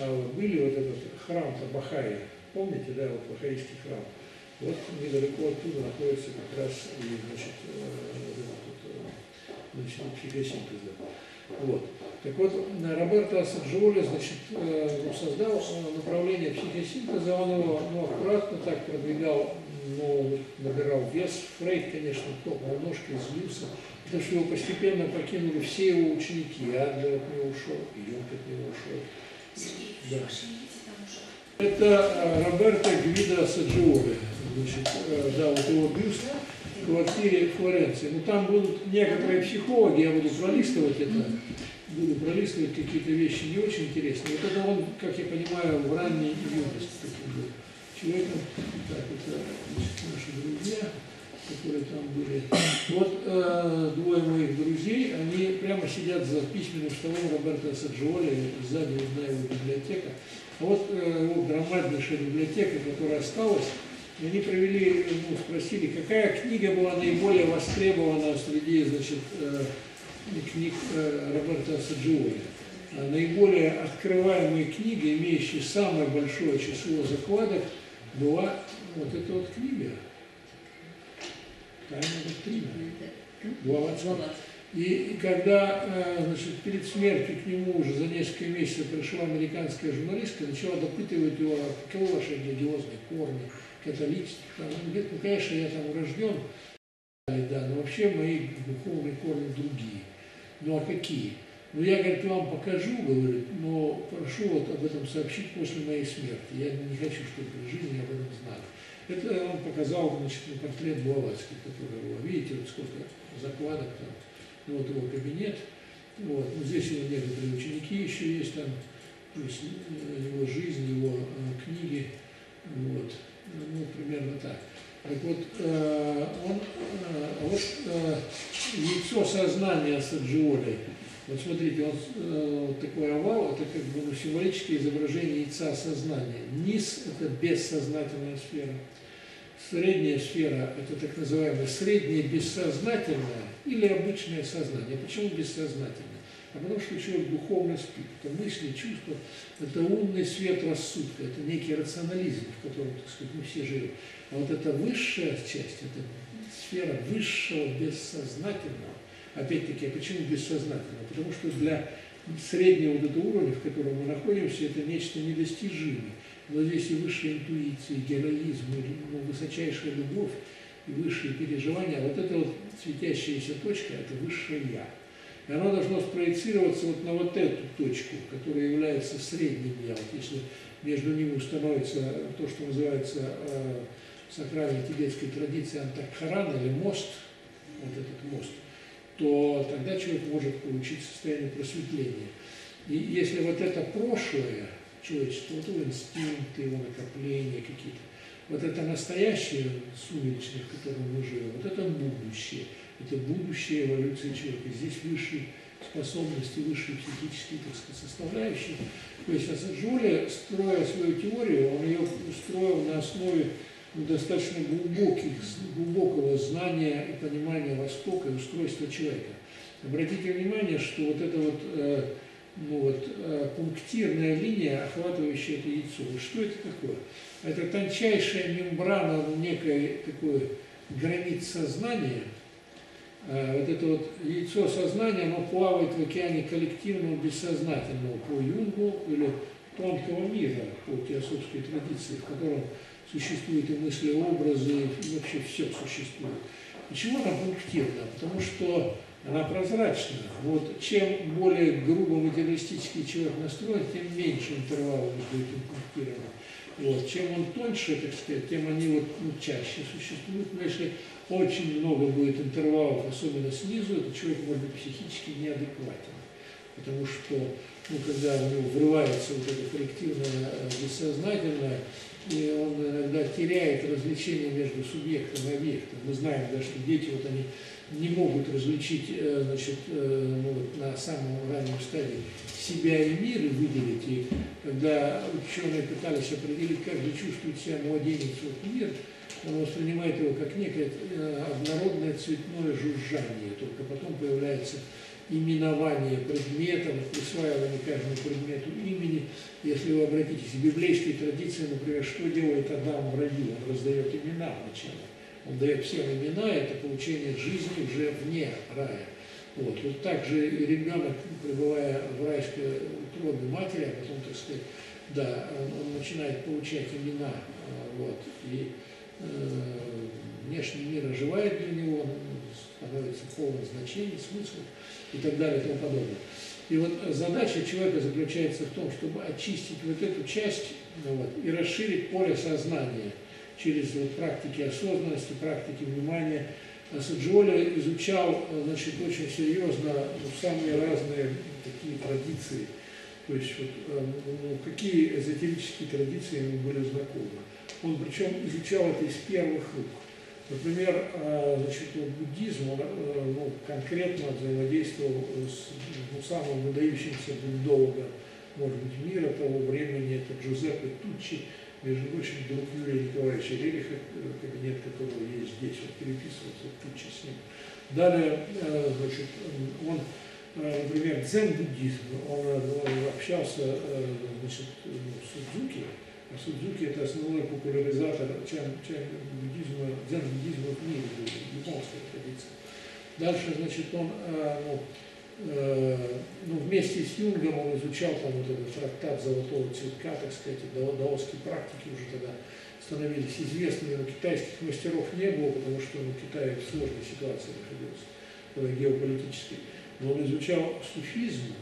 а были вот этот храм Бахаи, помните, да, вот бахаийский храм? Вот недалеко оттуда находится как раз и, значит, э, вот этот э, значит, психосинтеза. Вот. Так вот, Роберто Саджиоли, значит, э, создал направление психосинтеза, он его ну, аккуратно так продвигал, ну, набирал вес. Фрейд, конечно, топал ножки, злился, потому что его постепенно покинули все его ученики. И Адлер от него ушел, Юнг от него ушел. Сергей, Да. Это э, Роберто Гвидо Саджиоли. значит, э, да, вот его бюст в квартире Флоренции. Ну там будут некоторые психологи, я буду пролистывать это, буду пролистывать какие-то вещи не очень интересные. Вот это он, как я понимаю, в ранней юности таким был человеком. Так, это значит, наши друзья, которые там были. Вот э, двое моих друзей, они прямо сидят за письменным столом Роберта Саджиоли, сзади видна его библиотека. А вот э, его громаднейшая библиотека, которая осталась, и они провели, ну, спросили, какая книга была наиболее востребована среди, значит, э, книг э, Роберта Саджиоли. А наиболее открываемой книгой, имеющей самое большое число закладок, была вот эта вот книга. Тайна доктрина. Блаватская. И когда э, значит, перед смертью к нему уже за несколько месяцев пришла американская журналистка, начала допытывать его, каковы ваши религиозные корни, католичество. Он говорит, ну, конечно, я там рожден, да, но вообще мои духовные корни другие. Ну а какие? Ну я, говорит, вам покажу, говорит, но прошу вот об этом сообщить после моей смерти. Я не хочу, чтобы при жизни об этом знали. Это он показал, значит, портрет Блаватский, который его, видите, вот сколько закладок там, ну, вот его кабинет, вот, ну, здесь его некоторые ученики еще есть там, то есть э, его жизнь, его э, книги, вот, ну, примерно так. Так вот, э, он, э, вот э, яйцо сознания Саджиоли, вот смотрите, он э, такой овал, это как бы ну, символическое изображение яйца сознания. Низ – это бессознательная сфера. Средняя сфера – это так называемое среднее бессознательное или обычное сознание. Почему бессознательное? А потому что человек духовно спит. Это мысли, чувства, это умный свет рассудка, это некий рационализм, в котором, так сказать, мы все живем. А вот эта высшая часть, это сфера высшего бессознательного. Опять-таки, а почему бессознательного? Потому что для среднего вот этого уровня, в котором мы находимся, это нечто недостижимое. Но здесь и высшая интуиция, героизм, ну, высочайшая любовь, и высшие переживания. А вот эта вот светящаяся точка – это высшее «я». И оно должно спроецироваться вот на вот эту точку, которая является средним «я». Вот если между ними установится то, что называется э, в сакральной тибетской традиции антакхаран или мост, вот этот мост, то тогда человек может получить состояние просветления. И если вот это прошлое, человечества, вот его инстинкты, его накопления какие-то. Вот это настоящее сумеречное, в котором мы живем, вот это будущее. Это будущее эволюции человека. Здесь высшие способности, высшие психические, так сказать, составляющие. То есть Асаджоли, строя свою теорию, он ее строил на основе ну, достаточно глубоких, глубокого знания и понимания Востока и устройства человека. Обратите внимание, что вот это вот э, ну вот, э, пунктирная линия, охватывающая это яйцо. Что это такое? Это тончайшая мембрана некой такой границ сознания. Э, вот это вот яйцо сознания, оно плавает в океане коллективного бессознательного по Юнгу или тонкого мира по теософской традиции, в котором существуют и мысли, и образы, и вообще все существует. Почему она пунктирна? Потому что она прозрачна. Вот чем более грубо материалистический человек настроен, тем меньше интервалов будет инкрустировано. Вот. Чем он тоньше, так сказать, тем они вот, ну, чаще существуют. Но если очень много будет интервалов, особенно снизу, то человек может быть психически неадекватен. Потому что, ну, когда у него врывается вот это коллективное э, бессознательное, и он иногда теряет развлечение между субъектом и объектом. Мы знаем, да, что дети, вот они не могут различить э, значит, э, ну, на самом раннем стадии себя и мир и выделить. И когда ученые пытались определить, как же чувствует себя младенец вот мир, он воспринимает его как некое э, однородное цветное жужжание, только потом появляется именование предметов, присваивание каждому предмету имени. Если вы обратитесь в библейской традиции, например, что делает Адам в раю? Он раздает имена вначале. Он дает всем имена, это получение жизни уже вне рая. Вот. вот так же и ребенок, пребывая в райской утробе матери, а потом, так сказать, да, он, он начинает получать имена, а, вот, и э, внешний мир оживает для него, становится полным значений, смыслов и так далее и тому подобное. И вот задача человека заключается в том, чтобы очистить вот эту часть вот, и расширить поле сознания – через вот, практики осознанности, практики внимания. А Саджоли изучал значит, очень серьезно ну, самые разные такие традиции, то есть вот, э, ну, какие эзотерические традиции ему были знакомы. Он причем изучал это из первых рук. Например, э, значит, буддизм, э, ну, конкретно взаимодействовал с ну, самым выдающимся буддологом, может быть, мира того времени, это Джузеппе Туччи, между прочим, друг Юрия Николаевича Рериха, кабинет которого есть здесь, вот переписывался Туччи с ним. Далее, э, значит, он, например, дзен-буддизм, он, общался значит, ну, с Судзуки, а Судзуки это основной популяризатор чан, чан буддизма, дзен-буддизма в мире, японская традиция. Дальше, значит, он ну, Э, ну, вместе с Юнгом он изучал там вот этот трактат золотого цветка, так сказать, даосские практики уже тогда становились известными, но китайских мастеров не было, потому что ну, Китай в сложной ситуации находился, геополитической. Но он изучал суфизм,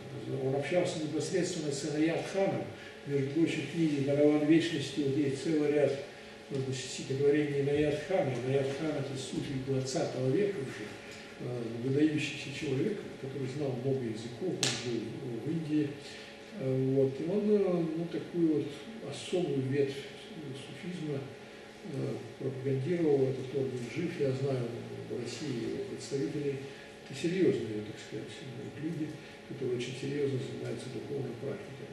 он общался непосредственно с Инаят-ханом, между прочим, в книге «Караван вечности» вот есть целый ряд стихотворений Инаят-хана. Инаят-хан – это суфий 20 века уже, Э, выдающийся человек, который знал много языков, он был в Индии. Э, вот. И он э, ну, такую вот особую ветвь суфизма пропагандировал, этот орден жив, я знаю в России его представителей, это серьезные, так сказать, люди, которые очень серьезно занимаются духовной практикой.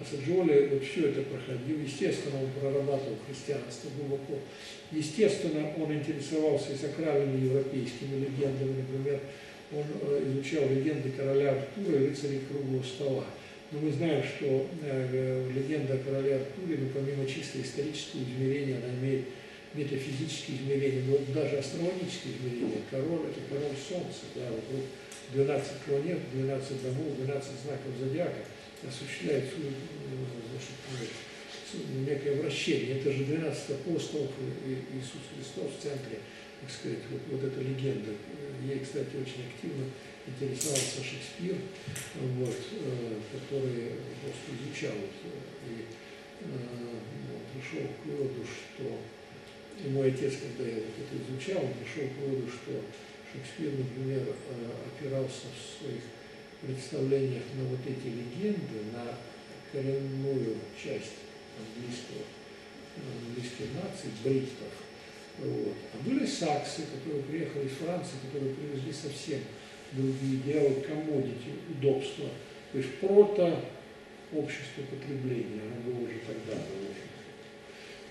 А Саджоли вот все это проходил. Естественно, он прорабатывал христианство глубоко. Естественно, он интересовался и сакральными европейскими легендами. Например, он э, изучал легенды короля Артура и рыцарей круглого стола. Но мы знаем, что э, легенда о короле Артуре, ну, помимо чисто исторического измерения, она имеет метафизические измерения, но даже астрономические измерения. Король – это король Солнца, да, вокруг 12 планет, 12 домов, 12 знаков зодиака – осуществляет значит, некое вращение. Это же 12 апостолов и Иисус Христос в центре, так сказать, вот, вот эта легенда. Ей, кстати, очень активно интересовался Шекспир, вот, э, который просто изучал вот, и ну, пришел к выводу, что и мой отец, когда я вот это изучал, он пришел к выводу, что Шекспир, например, э, опирался в своих представлениях на вот эти легенды, на коренную часть английского, английской нации, бриттов. Вот. А были саксы, которые приехали из Франции, которые привезли совсем другие идеалы комодити, удобства. То есть прото общество потребления, оно было уже тогда заложено.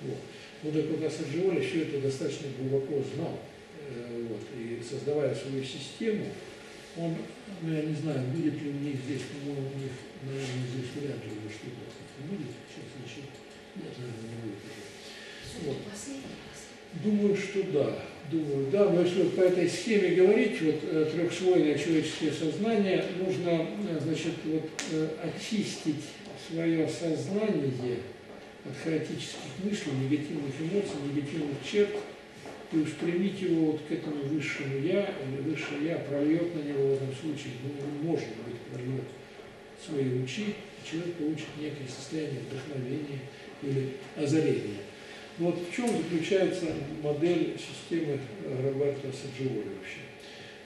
Вот. Ну так вот Ассаджиоли все это достаточно глубоко знал. Э, вот. И создавая свою систему, он, ну я не знаю, будет ли у них здесь, по-моему, у них, наверное, здесь вряд ли что-то будет. Сейчас еще. Нет, наверное, не будет уже. Вот. Думаю, что да. Думаю, да, но если вот по этой схеме говорить, вот э, трехслойное человеческое сознание, нужно, э, значит, вот э, очистить свое сознание от хаотических мыслей, негативных эмоций, негативных черт, и устремить его вот к этому высшему Я, или высшее Я прольет на него в этом случае, ну, может быть, прольет свои лучи, человек получит некое состояние вдохновения или озарения. Вот в чем заключается модель системы Роберта Саджиоли вообще?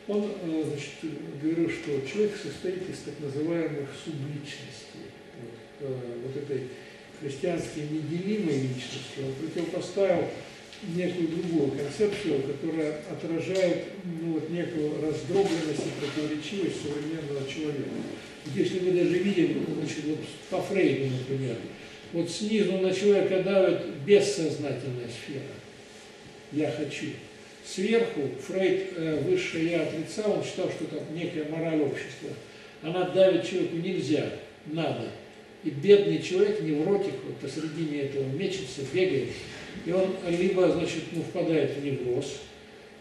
Он э, значит, говорил, что человек состоит из так называемых субличностей. Вот, э, вот этой христианской неделимой личности он противопоставил некую другую концепцию, которая отражает ну, вот, некую раздробленность и противоречивость современного человека. Если мы даже видим, значит, вот по Фрейду, например, вот снизу на человека давит бессознательная сфера. Я хочу. Сверху Фрейд э, высшее я отрицал, он считал, что это некая мораль общества. Она давит человеку нельзя, надо. И бедный человек, невротик, вот посередине этого мечется, бегает, и он либо, значит, ну, впадает в невроз,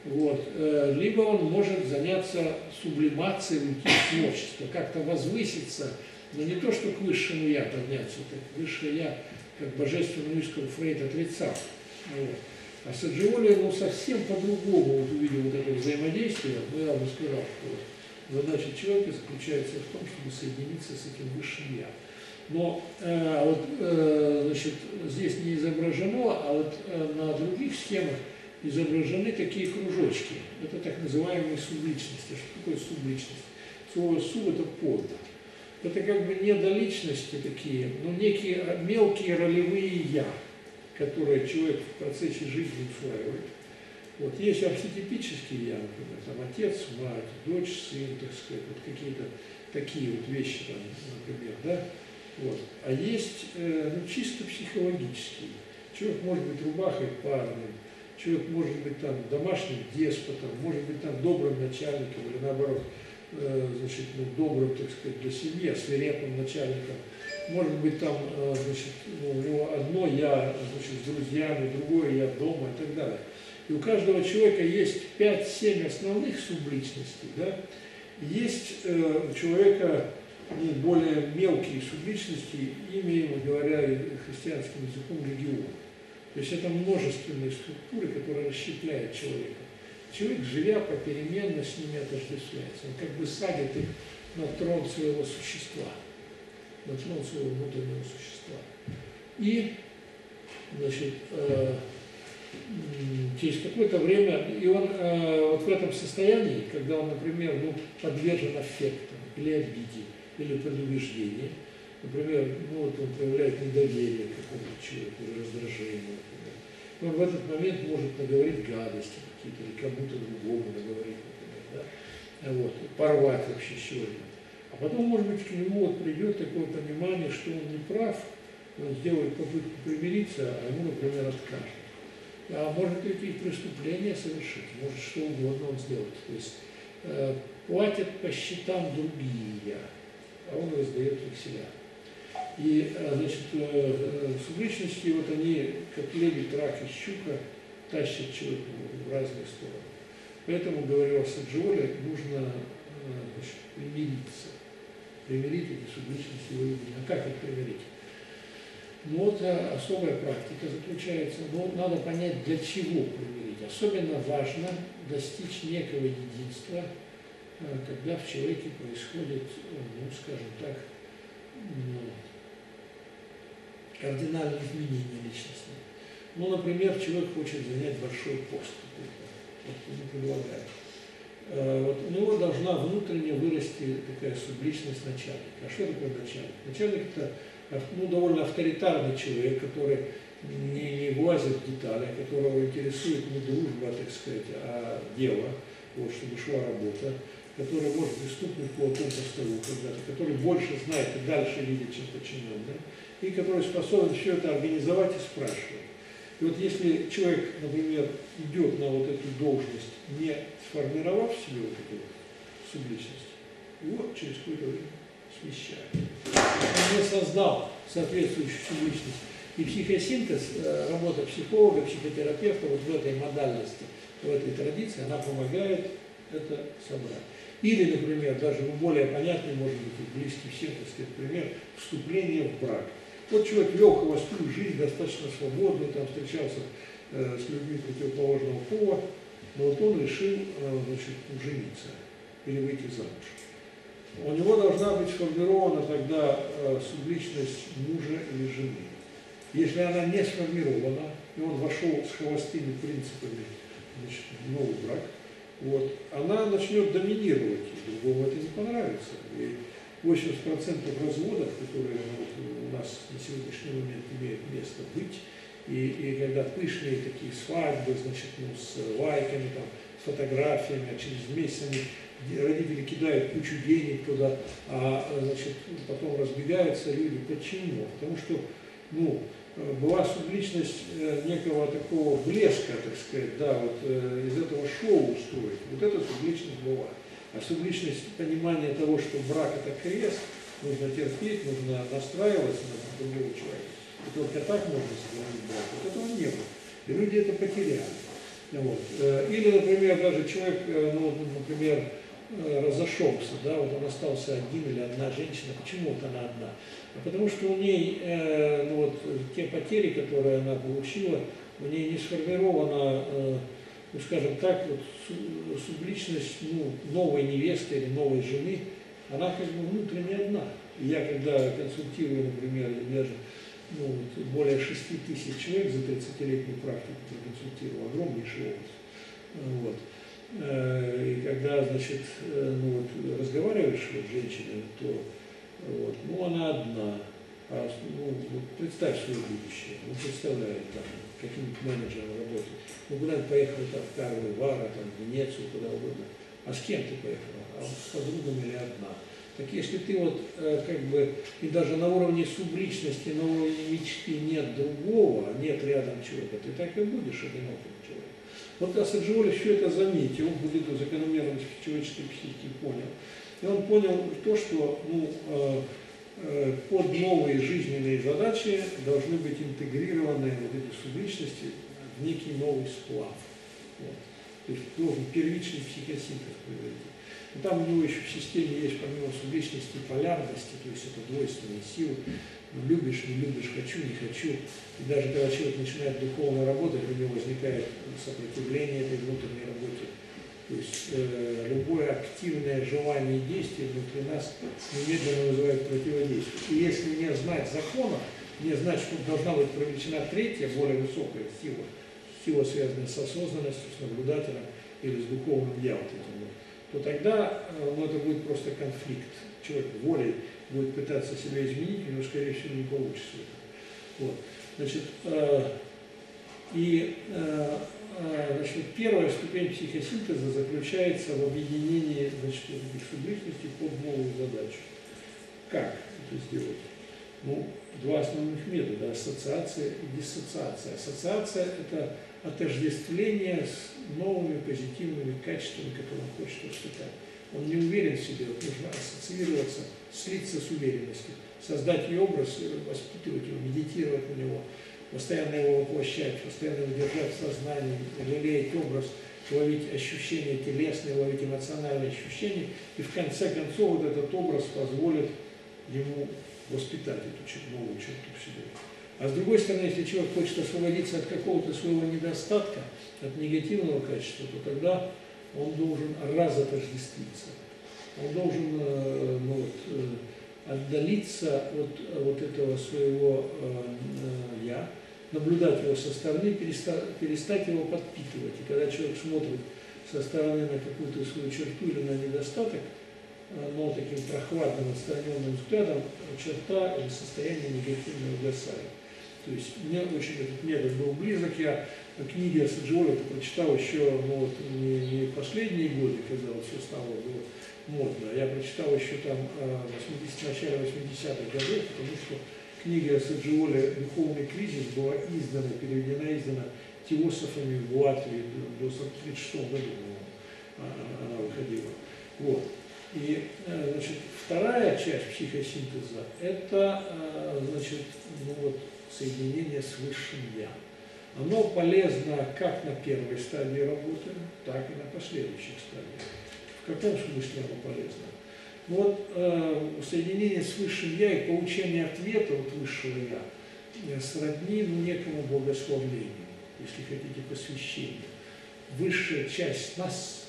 вот, э, либо он может заняться сублимацией, уйти в творчество, как-то возвыситься, но не то, что к высшему я подняться, так высшее я, как божественную искру Фрейд отрицал. Вот. А Саджиоли, ну, совсем по-другому вот увидел вот это взаимодействие, ну, я бы сказал, что задача человека заключается в том, чтобы соединиться с этим высшим я. Но э, вот, э, значит, здесь не изображено, а вот э, на других схемах изображены такие кружочки. Это так называемые субличности. Что такое субличность? Слово «суб» – это под. Это как бы недоличности такие, но некие мелкие ролевые «я», которые человек в процессе жизни усваивает. Вот есть архетипические я, например, там отец, мать, дочь, сын, так сказать, вот какие-то такие вот вещи там, например, да. Вот. А есть э, ну, чисто психологические. Человек может быть рубахой парным, человек может быть там домашним деспотом, может быть там добрым начальником или наоборот, значит, ну, добрым, так сказать, для семьи, а свирепым начальником. Может быть там, э, значит, ну, у него одно я, значит, с друзьями, другое я дома и так далее. И у каждого человека есть 5-7 основных субличностей, да? Есть э, у человека ну, более мелкие субличности, ими, говоря христианским языком, легион. То есть это множественные структуры, которые расщепляют человека. Человек, живя попеременно, с ними отождествляется. Он как бы садит их на трон своего существа, на трон своего внутреннего существа. И, значит, э, через какое-то время, и он э, вот в этом состоянии, когда он, например, ну, подвержен аффектам или обиде, или предубеждению, например, ну, вот он проявляет недоверие к какому-то человеку раздражение, он в этот момент может наговорить гадости какие-то или кому-то другому наговорить, например, да? вот, порвать вообще с человеком. А потом, может быть, к нему вот придет такое понимание, что он не прав, он сделает попытку примириться, а ему, например, откажут а может какие преступления совершить, может что угодно он сделать. То есть э, платят по счетам другие, а он раздает векселя. И, э, значит, э, э, субличности, вот они, как лебедь, рак и щука, тащат человека в разные стороны. Поэтому, говорю о Саджиоле, нужно э, значит, примириться. Примирить эти субличности в А как их примирить? Ну вот э, особая практика заключается, ну, надо понять, для чего примирить. Особенно важно достичь некого единства, э, когда в человеке происходит, э, ну, скажем так, ну, кардинальные изменения личности. Ну, например, человек хочет занять большой пост, вот ему предлагают. Вот, у него должна внутренне вырасти такая субличность начальника. А что такое начальник? Начальник – это ну, довольно авторитарный человек, который не, не влазит в детали, которого интересует не дружба, так сказать, а дело, вот, чтобы шла работа, который может приступить по столу когда-то, который больше знает и дальше видит, чем подчиненный, и который способен все это организовать и спрашивать. И вот если человек, например, идет на вот эту должность, не сформировав в себе вот эту субличность, его через какое-то время смещает. Он не создал соответствующую субличность. И психосинтез, э, работа психолога, психотерапевта вот в этой модальности, в этой традиции, она помогает это собрать. Или, например, даже ну, более понятный, может быть, близкий всем, так сказать, пример, вступление в брак. Вот человек вел холостую жизнь, достаточно свободную, там встречался э, с людьми противоположного пола, но вот он решил э, значит, жениться или выйти замуж у него должна быть сформирована тогда э, субличность мужа или жены. Если она не сформирована, и он вошел с холостыми принципами значит, в новый брак, вот, она начнет доминировать, и другому это не понравится. И 80% разводов, которые нас на сегодняшний момент имеют место быть, и, и когда пышные такие свадьбы, значит, ну, с лайками, там, с фотографиями, а через месяц они родители кидают кучу денег туда, а значит, потом разбегаются люди. Почему? Потому что ну, была субличность э, некого такого блеска, так сказать, да, вот э, из этого шоу устроить. Вот эта субличность была. А субличность понимания того, что брак это крест, нужно терпеть, нужно настраиваться на другого человека. И только так можно сохранить брак. Вот этого не было. И люди это потеряли. Вот. Э, или, например, даже человек, ну, например, Э, разошелся, да, вот он остался один или одна женщина, почему вот она одна? А потому что у ней, э, ну вот, те потери, которые она получила, у ней не сформирована, э, ну скажем так, вот, субличность ну, новой невесты или новой жены, она как бы внутренне одна. И я когда консультирую, например, даже ну, вот, более 6 тысяч человек за 30-летнюю практику проконсультировал, огромнейший опыт. Вот. Э, И когда, значит, э, ну вот, разговариваешь с женщиной, то вот, ну, она одна, а, ну, вот представь свое будущее, ну, представляет там, каким-нибудь менеджером работать. Ну, куда-нибудь поехала там в Карловы Вара, там, в Венецию, куда угодно. А с кем ты поехала? А с подругами или одна? Так если ты вот э, как бы, и даже на уровне субличности, на уровне мечты нет другого, нет рядом человека, ты так и будешь одиноким человеком. Вот Асаджиоли все это заметил, будет у закономерности человеческой психики понял. И он понял то, что ну, э, э, под новые жизненные задачи должны быть интегрированы вот эти субличности в некий новый сплав. Вот. То есть должен первичный психосинтез произойти. Но там у него еще в системе есть помимо субличности полярности, то есть это двойственные силы. Ну, любишь, не любишь, хочу, не хочу. И даже когда человек начинает духовно работать, у него возникает сопротивление этой внутренней работе. То есть э, любое активное желание и действие внутри нас немедленно вызывает противодействие. И если не знать закона, не знать, что должна быть привлечена третья, более высокая сила, сила, связанная с осознанностью, с наблюдателем или с духовным я, вот этим то тогда э, ну, это будет просто конфликт. Человек волей будет пытаться себя изменить, но, скорее всего, не получится. Вот. Значит, э, и э, э, значит, первая ступень психосинтеза заключается в объединении значит, этих субличностей под новую задачу. Как это сделать? Ну, два основных метода – ассоциация и диссоциация. Ассоциация – это отождествление с новыми позитивными качествами, которые он хочет воспитать. Он не уверен в себе, вот нужно ассоциироваться, слиться с уверенностью, создать ее образ, воспитывать его, медитировать на него, постоянно его воплощать, постоянно его держать в сознании, лелеять образ, ловить ощущения телесные, ловить эмоциональные ощущения, и в конце концов вот этот образ позволит ему воспитать эту новую черту в себе. А с другой стороны, если человек хочет освободиться от какого-то своего недостатка, от негативного качества, то тогда он должен разотождествиться. Он должен э, ну, вот, э, отдалиться от вот этого своего э, «я», наблюдать его со стороны, перестать, перестать его подпитывать. И когда человек смотрит со стороны на какую-то свою черту или на недостаток, но таким прохладным, отстраненным взглядом, черта или состояние негативно угасает. То есть мне очень этот метод был близок. Я книги о Саджиоле прочитал еще ну, вот, не, не последние годы, когда вот все стало было модно. Я прочитал еще там 80, в начале 80-х годов, потому что книга о Саджиоле «Духовный кризис» была издана, переведена, издана теософами в Латвии до 1936 года она выходила. Вот. И значит, вторая часть психосинтеза – это значит, ну вот, соединение с высшим «я». Оно полезно как на первой стадии работы, так и на последующих стадиях. В каком смысле оно полезно? Ну вот э, соединение с высшим «я» и получение ответа от высшего «я» сродни ну, некому богословлению, если хотите, посвящению. Высшая часть нас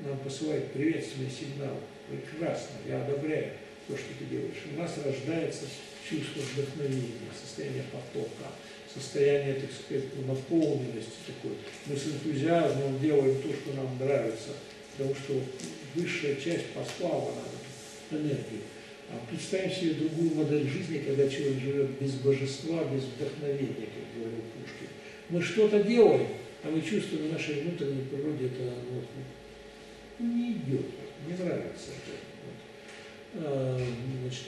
нам посылает приветственный сигнал. Прекрасно, я одобряю то, что ты делаешь. У нас рождается чувство вдохновения, состояние потока, состояние, так сказать, наполненности такой. Мы с энтузиазмом делаем то, что нам нравится, потому что высшая часть послала нам энергию. А представим себе другую модель жизни, когда человек живет без божества, без вдохновения, как говорил Пушкин. Мы что-то делаем, а мы чувствуем в нашей внутренней природе это вот, не идет, не нравится это. Вот. А, значит,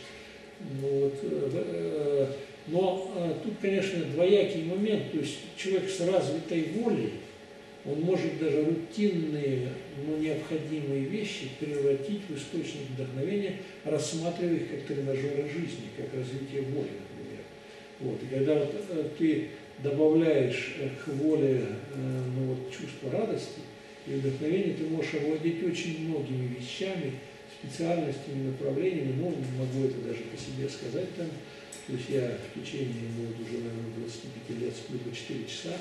ну, вот, э, но э, тут, конечно, двоякий момент, то есть человек с развитой волей, он может даже рутинные, но необходимые вещи превратить в источник вдохновения, рассматривая их как тренажеры жизни, как развитие воли, например. Вот. И когда вот э, ты добавляешь к воле ну, вот, чувство радости и вдохновения, ты можешь овладеть очень многими вещами, специальностями, направлениями, ну, могу это даже по себе сказать там, то есть я в течение вот уже, наверное, 25 лет сплю по 4 часа,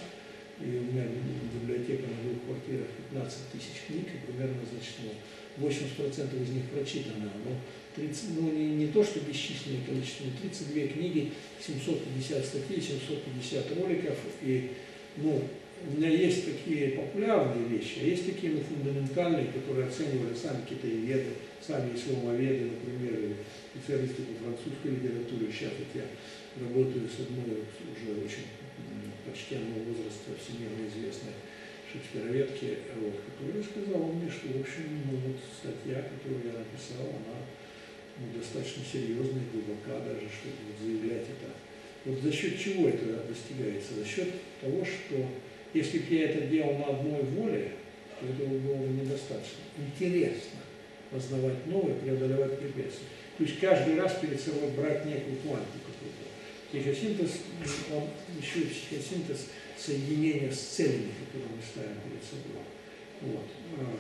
и у меня библиотека на двух квартирах 15 тысяч книг, и примерно, значит, ну, 80% из них прочитано. Но 30, ну, не, не то, что бесчисленное количество, но 32 книги, 750 статей, 750 роликов. И, ну, у меня есть такие популярные вещи, а есть такие ну, фундаментальные, которые оценивали сами китаеведы, сами исламоведы, например, или специалисты по французской литературе. Сейчас вот я работаю с одной уже очень почтенного возраста всемирно известной шекспироведки, вот, которая сказала мне, что, в общем, ну, вот статья, которую я написал, она ну, достаточно серьезная, глубока даже, чтобы вот заявлять это. Вот за счет чего это достигается? За счет того, что если бы я это делал на одной воле, то этого было бы недостаточно. Интересно познавать новое, преодолевать препятствия. То есть каждый раз перед собой брать некую планку какую-то. Психосинтез, он еще и психосинтез соединения с целями, которые мы ставим перед собой. Вот. А,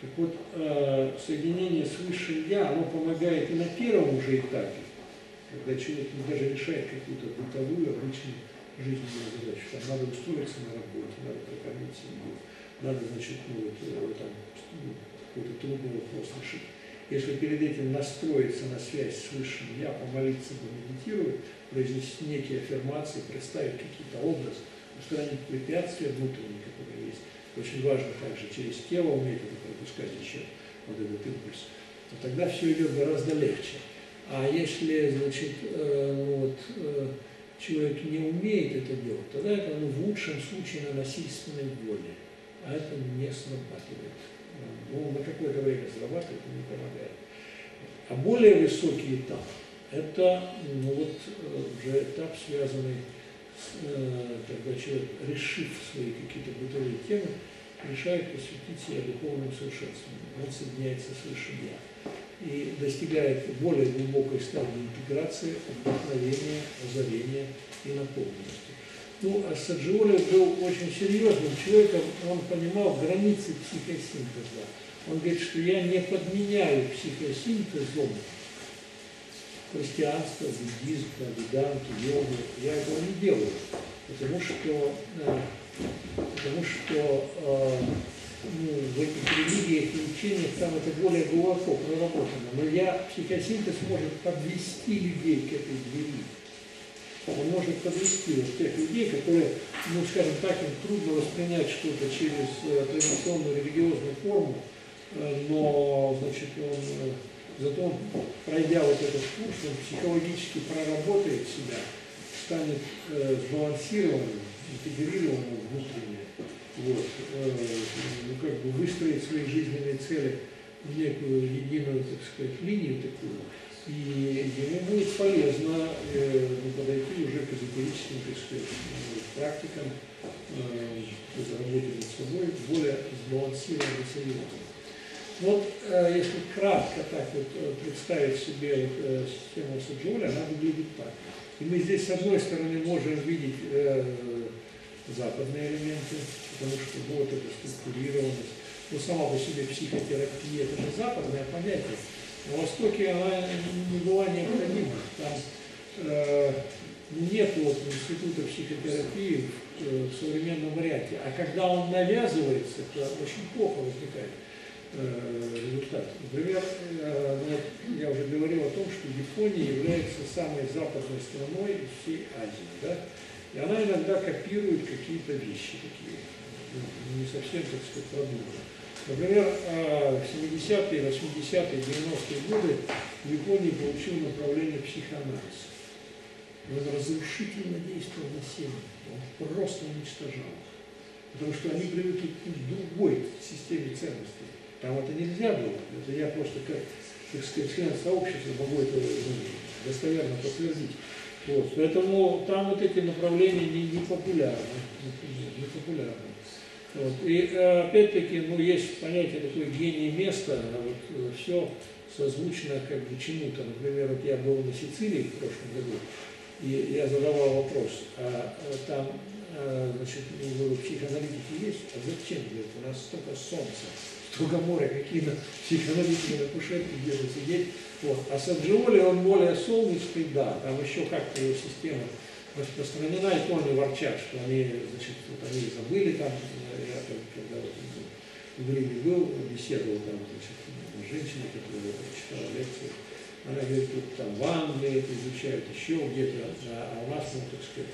так вот, а, соединение с высшим Я, оно помогает и на первом уже этапе, когда человек даже решает какую-то бытовую, обычную жизненную задачу. Там надо устроиться на работе, надо прокормить семью, надо, значит, ну, вот, э, там, ну, какой-то трудный вопрос решить. Если перед этим настроиться на связь с Высшим Я, помолиться, помедитировать, произнести некие аффирмации, представить какие-то образы, устранить препятствия внутренние, которые есть. Очень важно также через тело уметь это пропускать еще, вот этот импульс. то тогда все идет гораздо легче. А если, значит, э, ну вот, э, человек не умеет это делать, тогда это ну, в лучшем случае на насильственной воле, а это не срабатывает. Ну, на какое-то время срабатывает и не помогает. А более высокий этап – это ну, вот, э, уже этап, связанный с, э, когда человек, решив свои какие-то бытовые темы, решает посвятить себя духовному совершенствованию. Он соединяется с Высшим Я и достигает более глубокой стадии интеграции, вдохновения, озарения и наполненности. Ну, а Саджиоли был очень серьезным человеком, он понимал границы психосинтеза. Он говорит, что я не подменяю психосинтезом христианство, буддизм, веданту, йогу. Я этого не делаю, потому что, э, потому что э, в этих религиях и учениях там это более глубоко проработано. Но я, психосинтез может подвести людей к этой двери он может подвести вот тех людей, которые, ну, скажем так, им трудно воспринять что-то через э, традиционную религиозную форму, э, но, значит, он, э, зато пройдя вот этот курс, он психологически проработает себя, станет сбалансированным, интегрированным внутренне, вот, ну, как бы выстроить свои жизненные цели в некую единую, так сказать, линию такую, и ему будет полезно э, ну, подойти уже к эзотерическим так сказать, практикам, э, работе над собой, более сбалансированно серьезно. Вот э, если кратко так вот э, представить себе э, систему Саджоля, она выглядит так. И мы здесь с одной стороны можем видеть э, западные элементы, потому что вот эта структурированность, но сама по себе психотерапия, это же западное понятие. На Востоке она не была необходима. Там э, нет вот института психотерапии в, э, в современном варианте. А когда он навязывается, то очень плохо возникает э, результат. Например, э, я уже говорил о том, что Япония является самой западной страной всей Азии. Да? И она иногда копирует какие-то вещи такие, ну, не совсем, так сказать, продуманные. Например, в 70-е, 80-е, 90-е годы в Японии получил направление психоанализ. Он разрушительно действовал на семьи, он просто уничтожал их. Потому что они привыкли к другой системе ценностей. Там это нельзя было. Это я просто как, так сказать, член сообщества могу это ну, достоверно подтвердить. Вот. Поэтому там вот эти направления не, не популярны. Не популярны. Вот. И э, опять-таки, ну, есть понятие такое гений места, вот, э, все созвучно как бы чему-то. Например, вот я был на Сицилии в прошлом году, и я задавал вопрос, а, а там, а, значит, ну, психоаналитики есть? А зачем? Говорит, у нас столько солнца, столько моря, какие на психоаналитики на кушетке где сидеть. Вот. А Саджиоли, он более солнечный, да, там еще как-то его система распространена, и то они ворчат, что они, значит, вот они забыли там, я там, когда вот в Риме был, беседовал там, значит, с женщиной, которая читала лекции, она говорит, тут там в Англии это изучают, еще где-то, а у нас, ну, так сказать,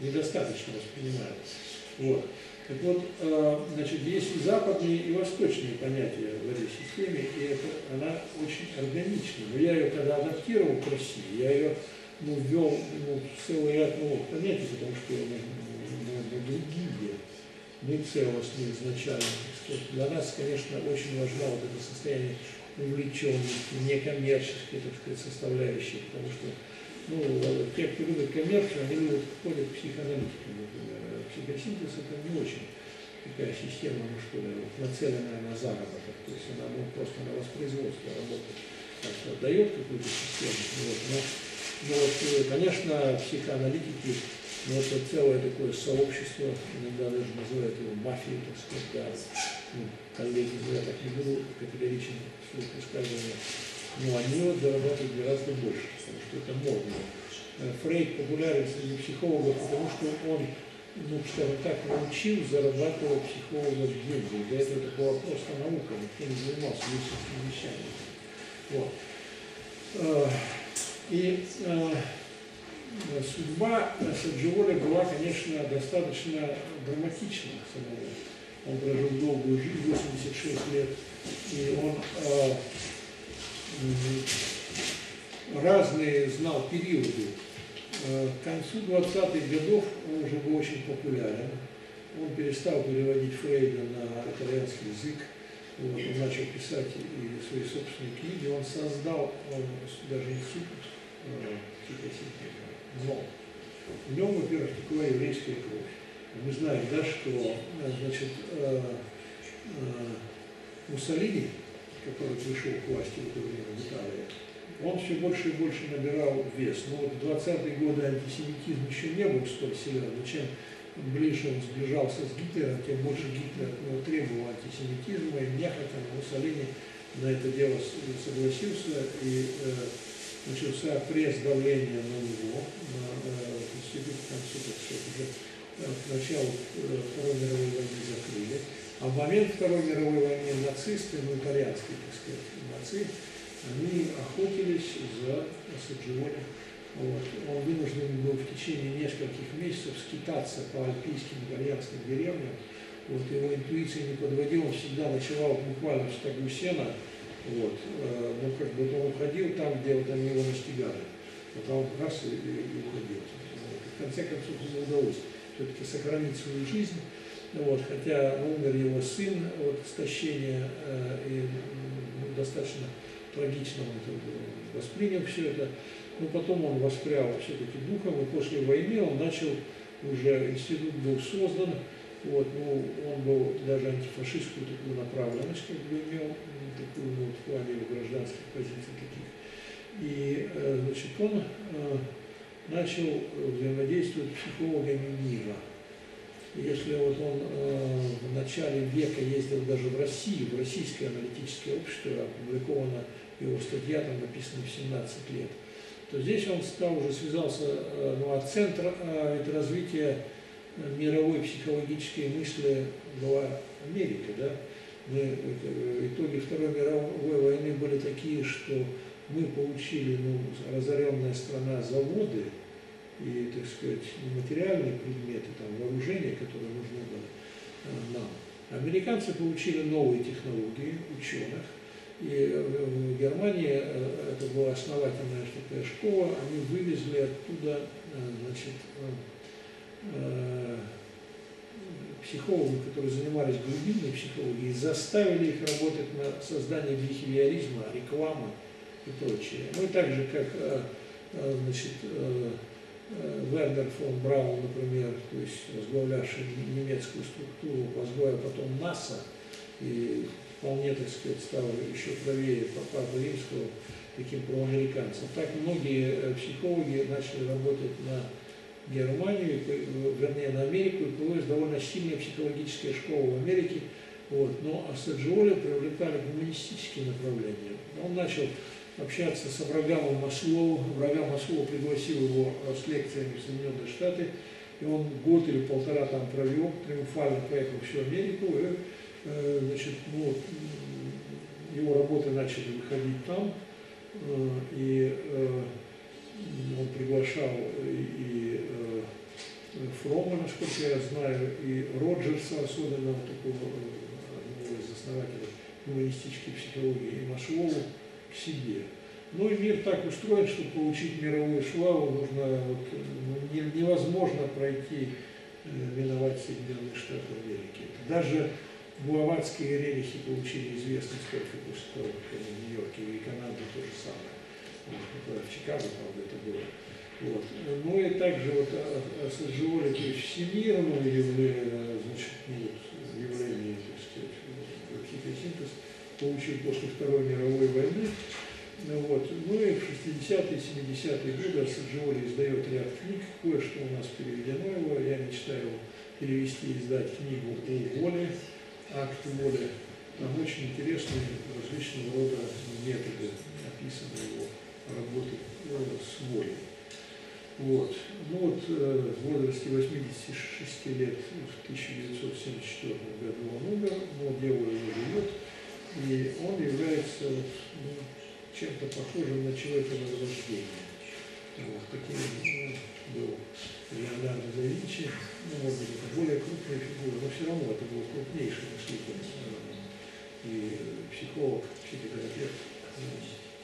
недостаточно воспринимают. Вот. Так вот, э, значит, есть и западные, и восточные понятия в этой системе, и это, она очень органична. Но я ее когда адаптировал к России, я ее ну, ввел ну, целый ряд новых понятий, потому что ну, ну, ну, другие, не целостные изначально. Для нас, конечно, очень важна вот это состояние увлеченности, некоммерческой, так сказать, составляющей, потому что ну, те, кто любит коммерцию, они любят, ходят к психоаналитикам, например. А психосинтез это не очень такая система, ну что ли, нацеленная на заработок, то есть она ну, просто на воспроизводство работает, так что дает какую-то систему. Вот, но, но вот, конечно, психоаналитики, ну, это целое такое сообщество, иногда даже называют его мафией, так сказать, да, ну, коллеги, я так не буду категорично вслух высказывания, но они вот зарабатывают гораздо больше, потому что это модно. Фрейд популярен среди психологов, потому что он, ну, скажем так, научил зарабатывать психологов деньги. Для этого это была просто наука, никто не занимался этими вещами. Вот. И судьба Саджиоля была, конечно, достаточно драматична самого. Он прожил долгую жизнь, 86 лет, и он разные знал периоды. К концу 20-х годов он уже был очень популярен. Он перестал переводить Фрейда на итальянский язык. Вот, он начал писать и свои собственные книги. Он создал он, даже институт. Но в нем, во-первых, текла еврейская кровь. Мы знаем, да, что значит, Муссолини который пришел к власти в это время в Италии, он все больше и больше набирал вес. Но вот в 20-е годы антисемитизм еще не был столь силен, но чем ближе он сближался с Гитлером, тем больше Гитлер ну, требовал антисемитизма, и нехотя Муссолини на это дело согласился, и э, начался пресс давления на него, на э, институт концу, так сказать, уже э, к началу э, Второй мировой войны закрыли. А в момент Второй мировой войны нацисты, ну итальянские, так сказать, нации, они охотились за Саджионе. Вот. Он вынужден был в течение нескольких месяцев скитаться по альпийским итальянским деревням. Вот. Его интуиция не подводила, он всегда ночевал буквально в стогу сена. Вот. Э, ну, как бы он уходил там, где вот они его настигали. Потом раз и, и уходил. Вот. В конце концов, ему удалось все-таки сохранить свою жизнь. Вот, хотя умер его сын от истощения, э, и ну, достаточно трагично он воспринял все это. Но потом он воспрял все-таки духом, и после войны он начал, уже институт был создан, вот, ну, он был даже антифашистскую такую направленность, как бы имел, такую ну, в плане гражданских позиций таких. И, э, значит, он э, начал взаимодействовать с психологами мира. Если вот он э, в начале века ездил даже в Россию, в российское аналитическое общество, опубликована его статья, там написано в 17 лет, то здесь он стал уже связался, э, ну, а центр э, это развития мировой психологической мысли была Америка, да. Мы, это, итоги Второй мировой войны были такие, что мы получили, ну, разоренная страна заводы, и, так сказать, материальные предметы, там, вооружения, которые нужны были э, нам. Американцы получили новые технологии ученых, и э, в Германии э, это была основательная такая школа, они вывезли оттуда значит, психологов, которые занимались глубинной психологией, заставили их работать на создание бихевиоризма, рекламы и прочее. Ну и так же, как значит, Вернер фон Браун, например, то есть возглавлявший немецкую структуру, возглавил потом НАСА и вполне, так сказать, стал еще правее Папа Римского таким проамериканцем. Так многие э, психологи начали работать на Германию, вернее на Америку, и появилась довольно сильная психологическая школа в Америке. Вот. Но Асаджиоли привлекали гуманистические направления. Он начал общаться с Абрагамом Маслоу. Абрагам Маслоу пригласил его с лекциями в Соединенные Штаты, и он год или полтора там провел, триумфально поехал всю Америку, и, э, значит, ну, его работы начали выходить там, э, и э, он приглашал и э, Фрома, насколько я знаю, и Роджерса, особенно такого одного из основателей гуманистической психологии, и Маслову к себе. Ну и мир так устроен, что получить мировую славу нужно, вот, ну, не, невозможно пройти, виновать Соединенные Штаты Америки. Даже Блаватские релихи получили известность только после того, как они в Нью-Йорке и Канаде то же самое. Вот, в Чикаго, правда, это было. Вот. Ну и также вот Саджиоли, то есть всемирное явление, значит, ну, вот, явление, так сказать, психосинтез получил после Второй мировой войны. Ну Вот. Ну и в 60-е, 70-е годы Саджиоли издает ряд книг, кое-что у нас переведено его, я мечтаю перевести и издать книгу о воле, акт воли. Там очень интересные различного рода методы описаны его работы э, с волей. Вот. Ну вот э, в возрасте 86 лет в 1974 году он умер, но дело его живет, и он является ну, чем-то похожим на человека возрождения. Вот, таким ну, был Леонардо да Винчи, ну, может быть, это более крупная фигура, но все равно это был крупнейший мыслитель и психолог, психотерапевт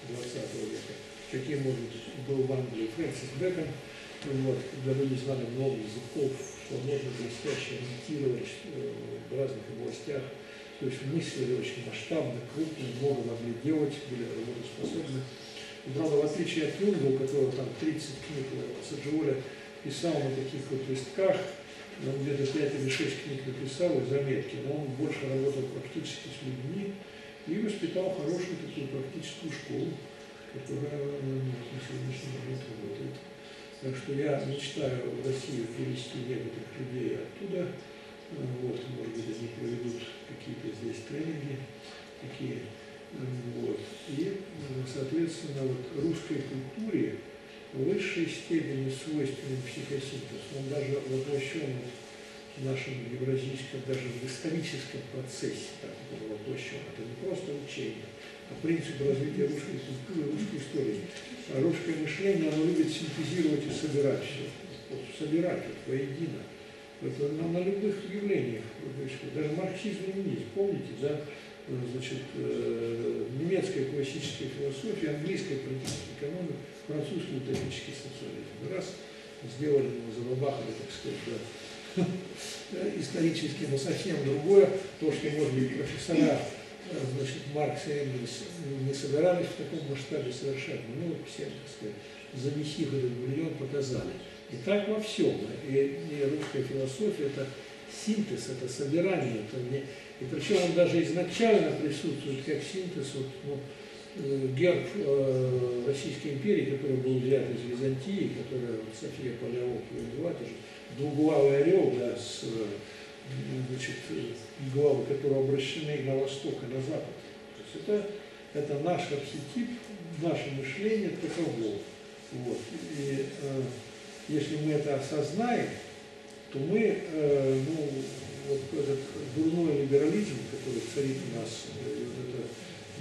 20 века. Каким, быть, был в Англии Фрэнсис Бэкон, вот, люди знали много языков, что можно блестяще имитировать э, в разных областях, то есть мыслили очень масштабно, крупно, много могли делать, были работоспособны. И, правда, в отличие от Юнга, у которого там 30 книг Саджиоля писал на таких вот листках, он где-то 5 или 6 книг написал и заметки, но он больше работал практически с людьми и воспитал хорошую такую практическую школу, которая ну, на сегодняшний момент работает. Так что я мечтаю в Россию привести некоторых людей оттуда, вот, может быть, они проведут какие-то здесь тренинги, такие, вот. И, соответственно, вот русской культуре в высшей степени свойственен психосинтез. Он даже воплощен в нашем евразийском, даже в историческом процессе так он воплощен. Это не просто учение, а принцип развития русской культуры, русской истории. А русское мышление, оно любит синтезировать и собирать все. Собирать вот, воедино. Это на, на любых явлениях. Даже марксизм ленинизм. Помните, да? Значит, э, немецкая классическая философия, английская политическая экономика, французский утопический социализм. Раз сделали, мы забабахали, так сказать, да, <laughs> исторически, но совсем другое, то, что, может быть, профессора значит, Маркс и Энгельс не собирались в таком масштабе совершенно, ну, всем, так сказать, занеси этот бульон, показали. И так во всем. И, и русская философия – это синтез, это собирание, это не... и причем он даже изначально присутствует как синтез, вот, ну, Э, герб э, Российской империи, который был взят из Византии, который вот, София Палеопова была, это двуглавый орел, да, с значит, главы, которые обращены на восток и на запад. То есть это, это наш архетип, наше мышление таково. Вот. И э, если мы это осознаем, то мы, э, ну, вот этот дурной либерализм, который царит у нас, э, вот это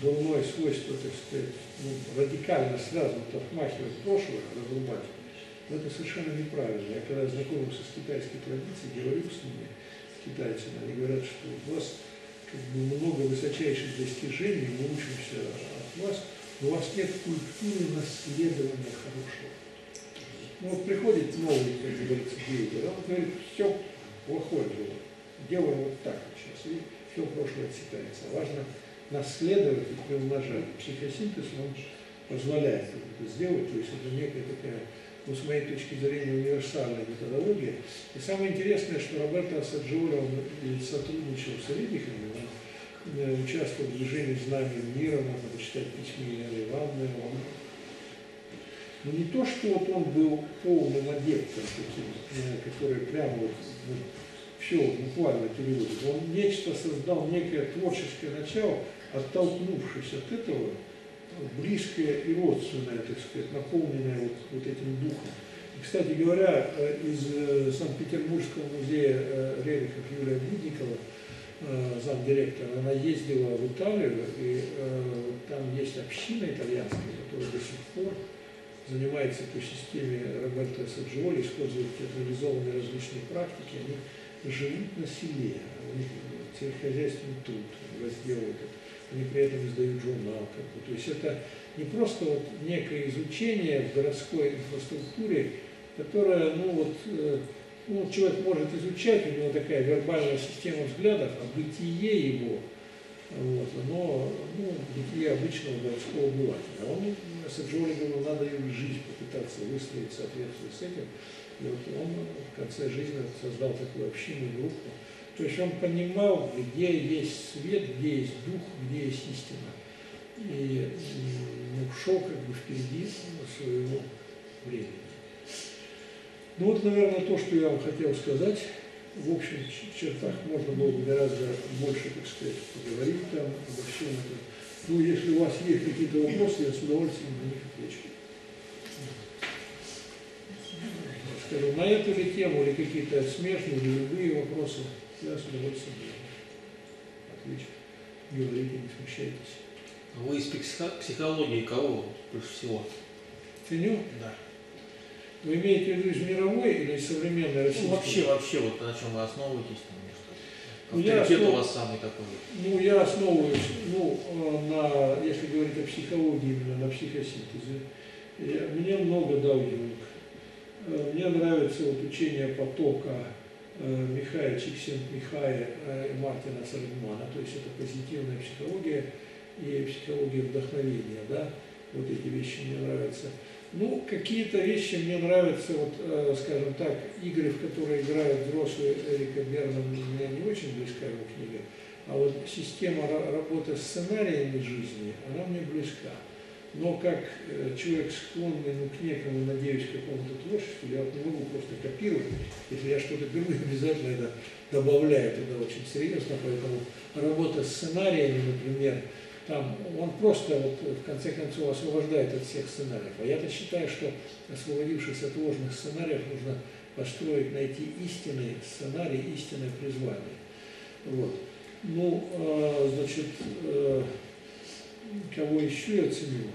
дурное свойство, так сказать, ну, радикально сразу отмахивать прошлое, разрубать, но это совершенно неправильно. Я когда знакомился с китайской традицией, говорю с ними, с китайцами, они говорят, что у вас как бы, много высочайших достижений, мы учимся от вас, но у вас нет культуры наследования хорошего. Ну вот приходит новый, как говорится, деятель, он говорит, все плохое было, делаем вот так вот сейчас, и все прошлое отсекается. Важно наследовать и приумножать. Психосинтез, он позволяет это сделать, то есть это некая такая, ну, с моей точки зрения, универсальная методология. И самое интересное, что Роберто Ассаджиоли, он сотрудничал с Ридихами, он э, участвовал в движении знания мира, можно почитать письма Ивановны, он ну, не то, что вот он был полным адептом таким, который прямо вот, вот все буквально переводит. Он нечто создал, некое творческое начало, оттолкнувшись от этого, близкое и родственное, так сказать, наполненное вот, вот этим духом. И, кстати говоря, э, из э, Санкт-Петербургского музея э, рерихов Юлия Будникова, замдиректора, она ездила в Италию, и там есть община итальянская, которая до сих пор занимается по системе Роберто Саджиоли, использует театрализованные различные практики, они живут на селе, у них сельскохозяйственный труд, разделывают это они при этом издают журнал. Как бы. То есть это не просто вот некое изучение в городской инфраструктуре, которое, ну вот, э, ну, человек может изучать, у него такая вербальная система взглядов, а бытие его, вот, но ну, бытие обычного городского обывателя. Он, Саджоли говорил, надо и жизнь попытаться выстроить в соответствии с этим. И вот он в конце жизни создал такую общину, группу, то есть он понимал, где есть свет, где есть дух, где есть истина. И ну, шел как бы впереди своего времени. Ну вот, наверное, то, что я вам хотел сказать. В общем чертах можно было бы гораздо больше, так сказать, поговорить там обо всем этом. Ну, если у вас есть какие-то вопросы, я с удовольствием на них отвечу. Скажем, на эту ли тему или какие-то смежные или любые вопросы. Я с удовольствием отвечу. Говорите, не смущайтесь. А вы из психологии кого больше всего? Ценю? Да. Вы имеете в виду из мировой или из современной российской? Ну, вообще, вообще, вот на чем вы основываетесь? Ну, Авторитет я основ... у вас самый такой? Ну, я основываюсь, ну, на, если говорить о психологии, именно на психосинтезе. Я, мне много дал Юнг. Э, мне нравится вот учение потока, Э, Михая Чиксент-Михая э, и Мартина Сальгмана, то есть это позитивная психология и психология вдохновения, да, вот эти вещи мне нравятся. Ну, какие-то вещи мне нравятся, вот, э, скажем так, игры, в которые играют взрослые Эрика Берна, мне не очень близка его книга, а вот система работы с сценариями жизни, она мне близка но как э, человек склонный ну, к некому, надеюсь, какому-то творчеству, я вот не могу просто копировать. Если я что-то беру, <laughs> обязательно это добавляю туда очень серьезно, поэтому работа с сценариями, например, там он просто вот в конце концов освобождает от всех сценариев. А я-то считаю, что освободившись от ложных сценариев, нужно построить, найти истинный сценарий, истинное призвание. Вот. Ну, э, значит, э, кого еще я ценю?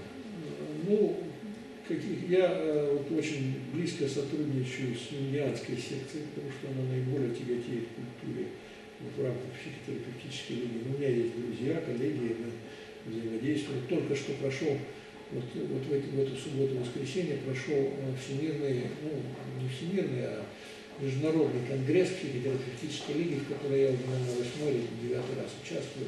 Ну, каких, я э, вот, очень близко сотрудничаю с юнгианской секцией, потому что она наиболее тяготеет к культуре вот, в рамках психотерапевтической лиги. Но у меня есть друзья, коллеги, мы взаимодействуем. Только что прошел, вот, вот в, эти, в эту субботу-воскресенье прошел э, всемирный, ну, не всемирный, а международный конгресс психотерапевтической лиги, в которой я уже, наверное, восьмой или девятый раз участвую.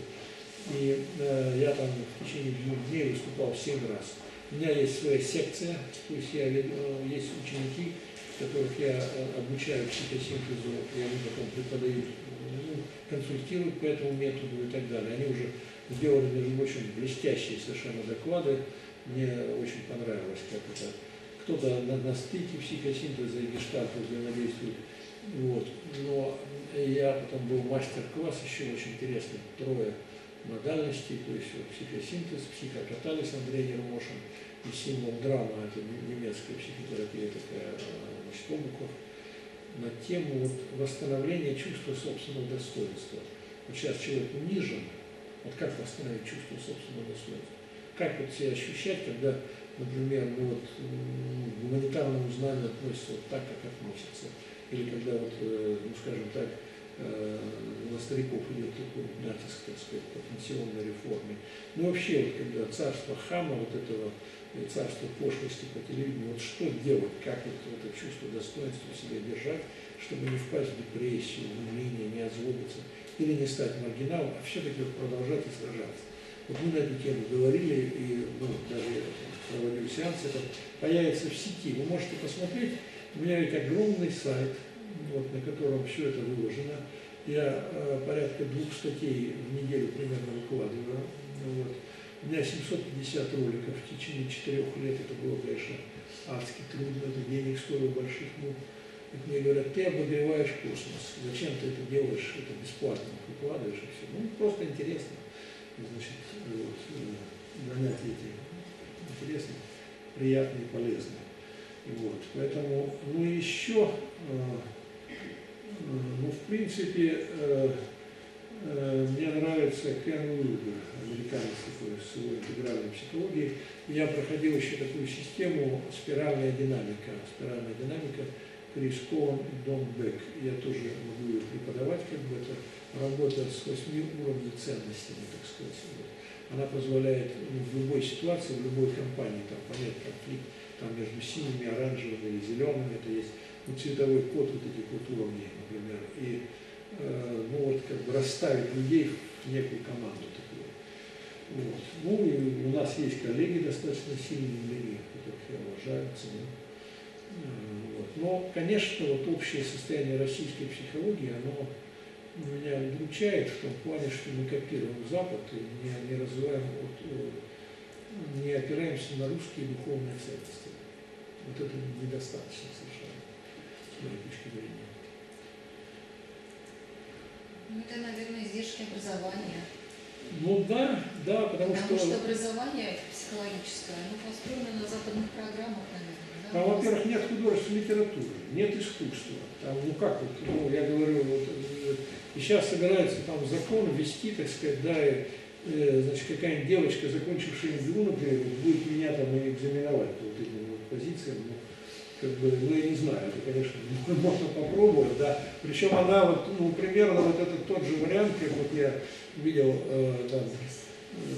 И э, я там в течение двух дней выступал семь раз. У меня есть своя секция, то есть я, э, есть ученики, которых я э, обучаю психосинтезу, и они потом преподают, ну, консультируют по этому методу и так далее. Они уже сделали, между прочим, блестящие совершенно доклады. Мне очень понравилось, как это кто-то на, на стыке психосинтеза и гештальта взаимодействует. Вот. Но я потом был мастер-класс еще очень интересный, трое модальностей, то есть вот, психосинтез, психокатализ Андрей Ермошин и символ драма, это немецкая психотерапия такая, значит, Обухов, на тему вот, восстановления чувства собственного достоинства. Вот сейчас человек унижен, вот как восстановить чувство собственного достоинства? Как вот себя ощущать, когда, например, ну вот, гуманитарному знанию относится вот так, как относится? Или когда, вот, э, ну скажем так, Э, на стариков идет такой натиск, так сказать, по пенсионной реформе. Ну вообще, вот, когда царство хама, вот этого царство пошлости по телевидению, вот что делать, как вот это чувство достоинства себя держать, чтобы не впасть в депрессию, в уныние, не озлобиться, или не стать маргиналом, а все-таки продолжать и сражаться. Вот мы на эту тему говорили, и ну, даже проводил сеанс, это появится в сети. Вы можете посмотреть, у меня есть огромный сайт, вот, на котором все это выложено. Я э, порядка двух статей в неделю примерно выкладываю. Вот. У меня 750 роликов в течение четырех лет. Это было, конечно, адски трудно, это денег стоило больших мук. И мне говорят, ты обогреваешь космос, зачем ты это делаешь, это бесплатно выкладываешь и все. Ну, просто интересно, значит, вот, занятия эти интересно, приятно и полезно. Вот. Поэтому, ну еще, э, ну, в принципе, э, э, мне нравится Кен Уилбер, американец такой с его интегральной психологией. Я проходил еще такую систему спиральная динамика. Спиральная динамика Крис Коун и Дон Бек. Я тоже могу ее преподавать, как бы это работа с восьми уровнями ценностями, так сказать. Она позволяет ну, в любой ситуации, в любой компании там, понять конфликт там, между синими, оранжевыми и зелеными. Это есть ну, цветовой код вот этих вот уровней, например. И э, ну, вот, как бы расставить людей в некую команду такую. Вот. Ну и у нас есть коллеги достаточно сильные которых я уважаю, ценю. Но, конечно, вот общее состояние российской психологии, оно меня удручает в том плане, что мы копируем Запад и не, не развиваем, вот, э, не опираемся на русские духовные ценности. Вот это недостаточно совершенно, с моей точки зрения. Ну, это, наверное, издержки образования. Ну да, да, потому, Потому что что, образование психологическое, оно построено на западных программах, наверное. Там, во-первых, нет художественной литературы, нет искусства. Там, ну как вот, ну, я говорю, вот, э, и сейчас собираются там закон ввести, так сказать, да, и, э, значит, какая-нибудь девочка, закончившая МГУ, например, будет меня там и экзаменовать по вот этим вот позициям, ну, как бы, ну, я не знаю, это, конечно, <laughs> можно попробовать, да. Причем она вот, ну, примерно вот этот тот же вариант, как вот я видел, э, там,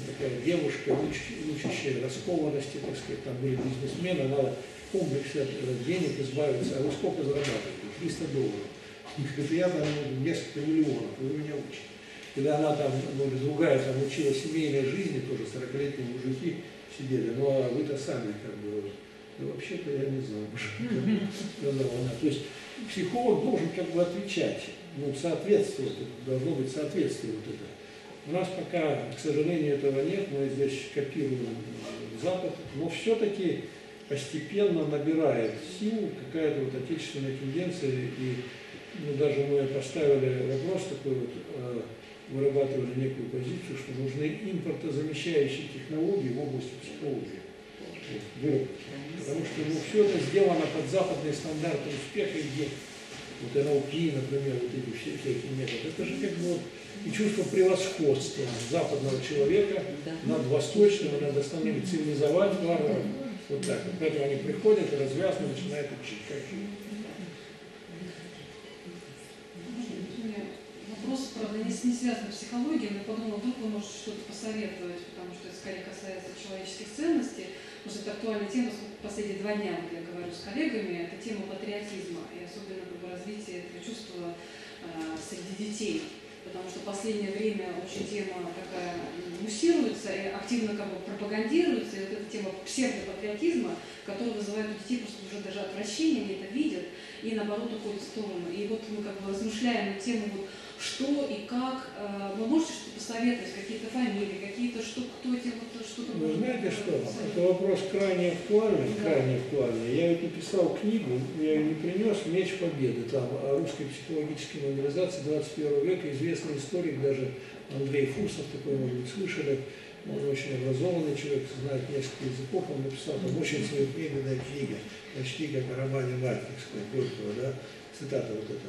такая девушка, уч- учащая раскованности, так сказать, там были бизнесмены, она комплексе от денег избавиться, а вы сколько зарабатываете? 300 долларов. <laughs> Говорит, я там ну, несколько миллионов, вы меня учите. Когда она там, ну, другая там учила семейной жизни, тоже 40-летние мужики сидели, ну а вы-то сами как бы, да вообще-то я не знаю, <laughs> она. То есть психолог должен как бы отвечать, ну, соответствовать, должно быть соответствие вот это. У нас пока, к сожалению, этого нет, мы здесь копируем Запад, но все-таки постепенно набирает силу какая-то вот отечественная тенденция, и ну, даже мы поставили вопрос такой вот, э, вырабатывали некую позицию, что нужны импортозамещающие технологии в области психологии. Потому что ну, все это сделано под западные стандарты успеха и денег. Вот НЛП, например, вот эти все, всякие методы. Это же как бы вот и чувство превосходства западного человека над восточным, и над остальными цивилизовать варваров. Вот так. Вот поэтому они приходят и развязно начинают учить, как жить. У меня вопрос, правда, не, не связан с психологией, но я подумала, вдруг вы можете что-то посоветовать, потому что это скорее касается человеческих ценностей. Потому что это актуальная тема, последние два дня я говорю с коллегами, это тема патриотизма и особенно как бы, развития этого чувства э, среди детей. Потому что в последнее время очень тема такая муссируется и активно как бы пропагандируется, и вот эта тема псевдопатриотизма, которая вызывает у детей просто уже даже отвращение, они это видят, и наоборот уходит в сторону. И вот мы как бы размышляем на тему, вот, что и как. Э, Вы можете что-то посоветовать, какие-то фамилии, какие-то, что, кто эти вот что-то Вы может знаете что, это вопрос крайне актуальный, Да. крайне актуальный. Я ведь написал книгу, я ее не принес, «Меч Победы», там, о русской психологической мобилизации 21 века, известный историк, даже Андрей Фурсов, такой, может быть, слышали, он очень образованный человек, знает несколько языков, он написал там очень своевременная книга, почти как о романе Мартинского, Горького, да, цитата вот эта.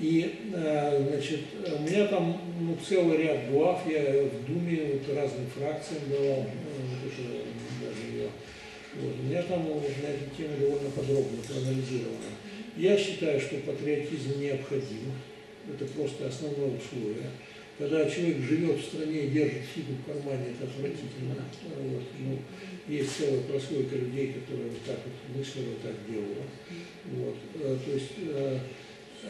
И, э, значит, у меня там ну, целый ряд глав, я в Думе вот, разным фракциям давал, ну, тоже даже ее. Вот. У меня там вот, на эту тему довольно подробно проанализировано. Я считаю, что патриотизм необходим, это просто основное условие. Когда человек живет в стране и держит фигу в кармане, это отвратительно. Вот. Ну, есть целая прослойка людей, которые вот так вот мыслили, вот так делали. Вот. Э, То есть э,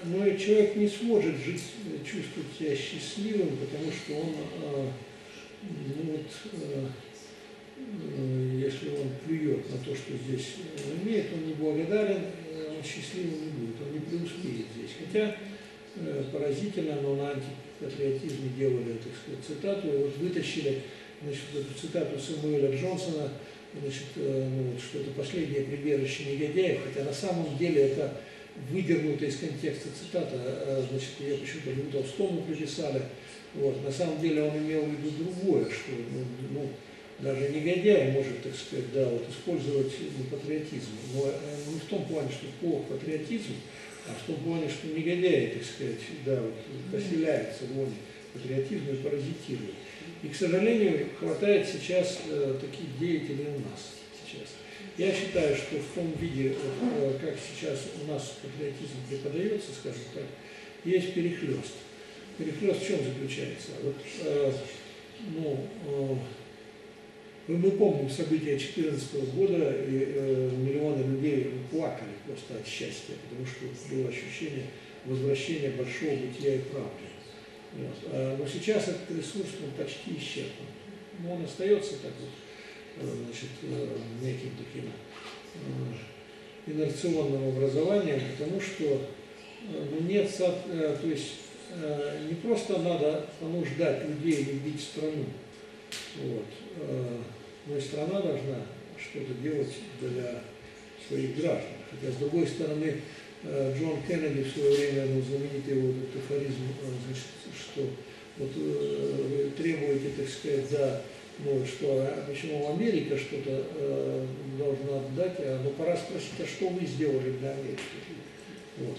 но и человек не сможет жить, э, чувствовать себя счастливым, потому что он, э, ну вот, э, если он плюет на то, что здесь имеет, он не благодарен, он счастливым не будет, он не преуспеет здесь. Хотя поразительно, но на антипатриотизме делали, так сказать, цитату, и вот вытащили значит, эту цитату Самуэля Джонсона, значит, ну, вот, что это последнее прибежище негодяев, хотя на самом деле это выдернута из контекста цитата, а, значит, ее почему-то Льву Толстому приписали. Вот. На самом деле он имел в виду другое, что ну, ну, даже негодяй может, так сказать, да, вот использовать ну, патриотизм. Но э, не в том плане, что плохо патриотизм, а в том плане, что негодяи, так сказать, да, вот, поселяются в лоне патриотизма и паразитируют. И, к сожалению, хватает сейчас э, таких деятелей у нас сейчас. Я считаю, что в том виде, э, как сейчас у нас патриотизм преподается, скажем так, есть перехлест. Перехлест в чем заключается? Вот, э, ну, э, мы, помним события 2014 года, и э, миллионы людей плакали просто от счастья, потому что было ощущение возвращения большого бытия и правды. Вот. А, но сейчас этот ресурс ну, почти исчерпан. Но он остается так вот, значит, э, неким таким э, инерционным образованием, потому что э, ну, нет, э, то есть э, не просто надо понуждать людей любить страну, вот, э, но и страна должна что-то делать для своих граждан. Хотя, с другой стороны, э, Джон Кеннеди в свое время, ну, знаменитый его этот афоризм, э, значит, что вот э, вы требуете, так сказать, да, ну, что, а почему Америка что-то э, должна отдать, а, ну, пора спросить, а что вы сделали для Америки? Вот.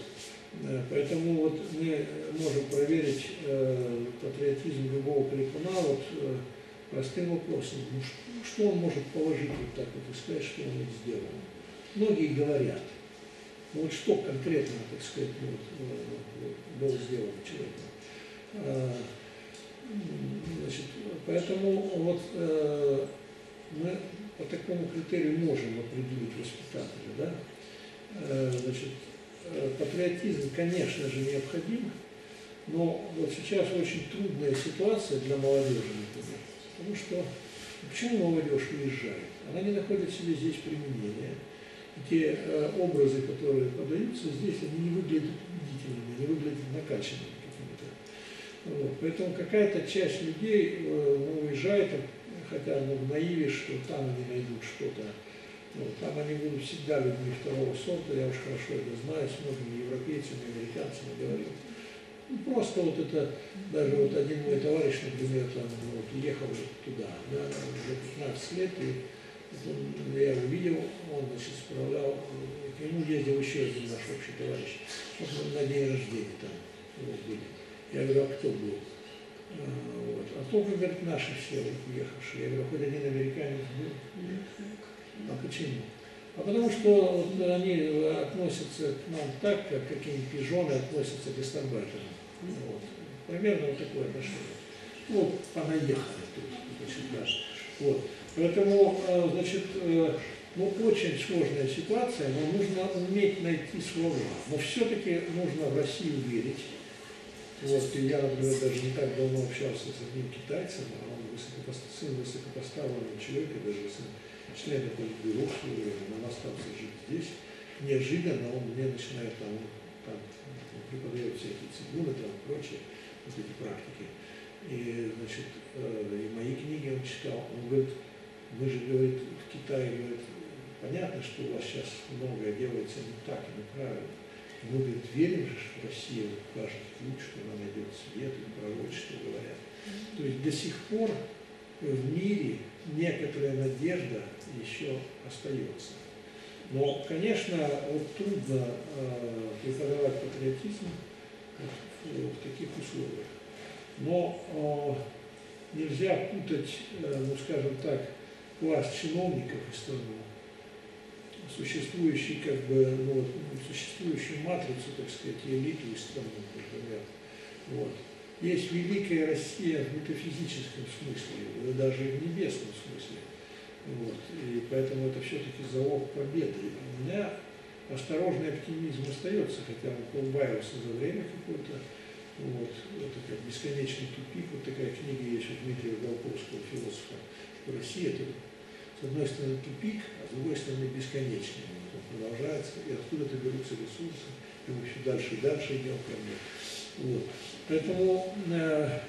Э, Поэтому вот мы можем проверить э, патриотизм любого крикуна вот, э, простым вопросом. Ну, что, он может положить вот так вот и сказать, что он сделал? Многие говорят. Ну вот что конкретно, так сказать, вот, э, было сделано человеком. Значит, поэтому вот э, мы по такому критерию можем определить воспитателя. Да? Э, Значит, э, патриотизм, конечно же, необходим, но вот сейчас очень трудная ситуация для молодежи, например, потому что почему молодежь уезжает? Она не находит себе здесь применения. Те э, образы, которые подаются здесь, они не выглядят убедительными, не выглядят накачанными. Вот. Поэтому какая-то часть людей э, ну, уезжает, хотя ну, в наиве, что там они найдут что-то. Вот. Там они будут всегда людьми второго сорта, я уж хорошо это знаю, с многими европейцами, американцами говорил. Ну, просто вот это, даже вот один мой товарищ, например, там, ну, вот, уехал туда, да, за 15 лет, и он, я его видел, он, значит, справлял, к нему ездил еще один наш общий товарищ, вот на день рождения там вот, были. Я говорю, а кто был? А, вот. А только, говорит, наши все вот уехавшие. Я говорю, хоть один американец был? А почему? А потому что вот они относятся к нам так, как какие-нибудь пижоны относятся к гастарбайтерам. Вот. Примерно вот такое отношение. Ну, понаехали тут, значит, да. Вот. Поэтому, э, значит, э, ну, очень сложная ситуация, но нужно уметь найти слова. Но все-таки нужно в Россию верить. Вот, и я, например, даже не так давно общался с одним китайцем, а он высокопост... сын высокопоставленного человека, даже сын члена политбюро он остался жить здесь. Неожиданно он мне начинает там, там преподает всякие цигуны, там прочие вот эти практики. И, значит, э, и мои книги он читал. Он говорит, мы же, говорит, в Китае, говорит, понятно, что у вас сейчас многое делается не так и неправильно. Мы, говорит, верим же, что Россия укажет ключ, что она найдет свет и пророчество, говорят. То есть до сих пор в мире некоторая надежда еще остается. Но, конечно, вот трудно э, преподавать патриотизм вот в, в таких условиях. Но э, нельзя путать, э, ну скажем так, класс чиновников и страну, существующий, как бы, ну, существующую матрицу, так сказать, элиту и страну, например. Вот. Есть великая Россия в метафизическом смысле, да даже и в небесном смысле. Вот. И поэтому это все-таки залог победы. У меня осторожный оптимизм остается, хотя он поубавился за время какое-то. Вот. Это как бесконечный тупик. Вот такая книга есть у Дмитрия Голковского, философа, что Россия это с одной стороны тупик, с другой стороны бесконечный. Вот Он продолжается, и откуда-то берутся ресурсы, и мы все дальше и дальше идем ко мне. Вот. Поэтому э,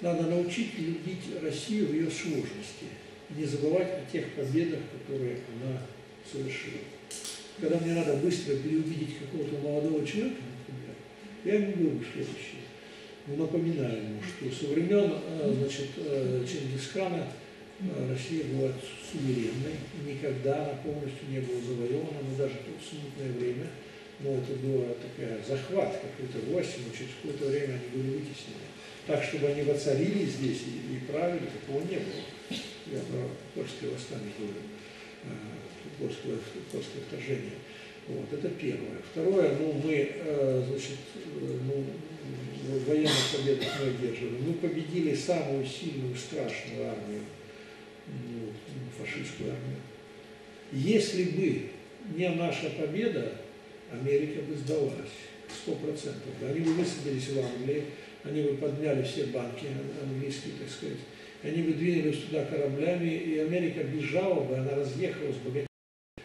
надо научить любить Россию в ее сложности, не забывать о тех победах, которые она совершила. Когда мне надо быстро переубедить какого-то молодого человека, например, я ему говорю следующее. Ну, напоминаю ему, что со времен э, значит, э, Чингисхана Россия была суверенной, никогда она полностью не была завоевана, но даже в смутное время, но это была такая захват какой-то власти, но через какое-то время они были вытеснены. Так, чтобы они воцарились здесь и, и правили, такого не было. Я про польское восстание говорю, э, польское, польское вторжение. Вот, это первое. Второе, ну, мы, э, значит, э, ну, военных победах мы одерживали. Мы победили самую сильную, страшную армию, ну, фашистскую армию. Если бы не наша победа, Америка бы сдалась, сто процентов. Они бы высадились в Англии, они бы подняли все банки английские, так сказать, они бы двинулись туда кораблями, и Америка бежала бы, она разъехалась бы,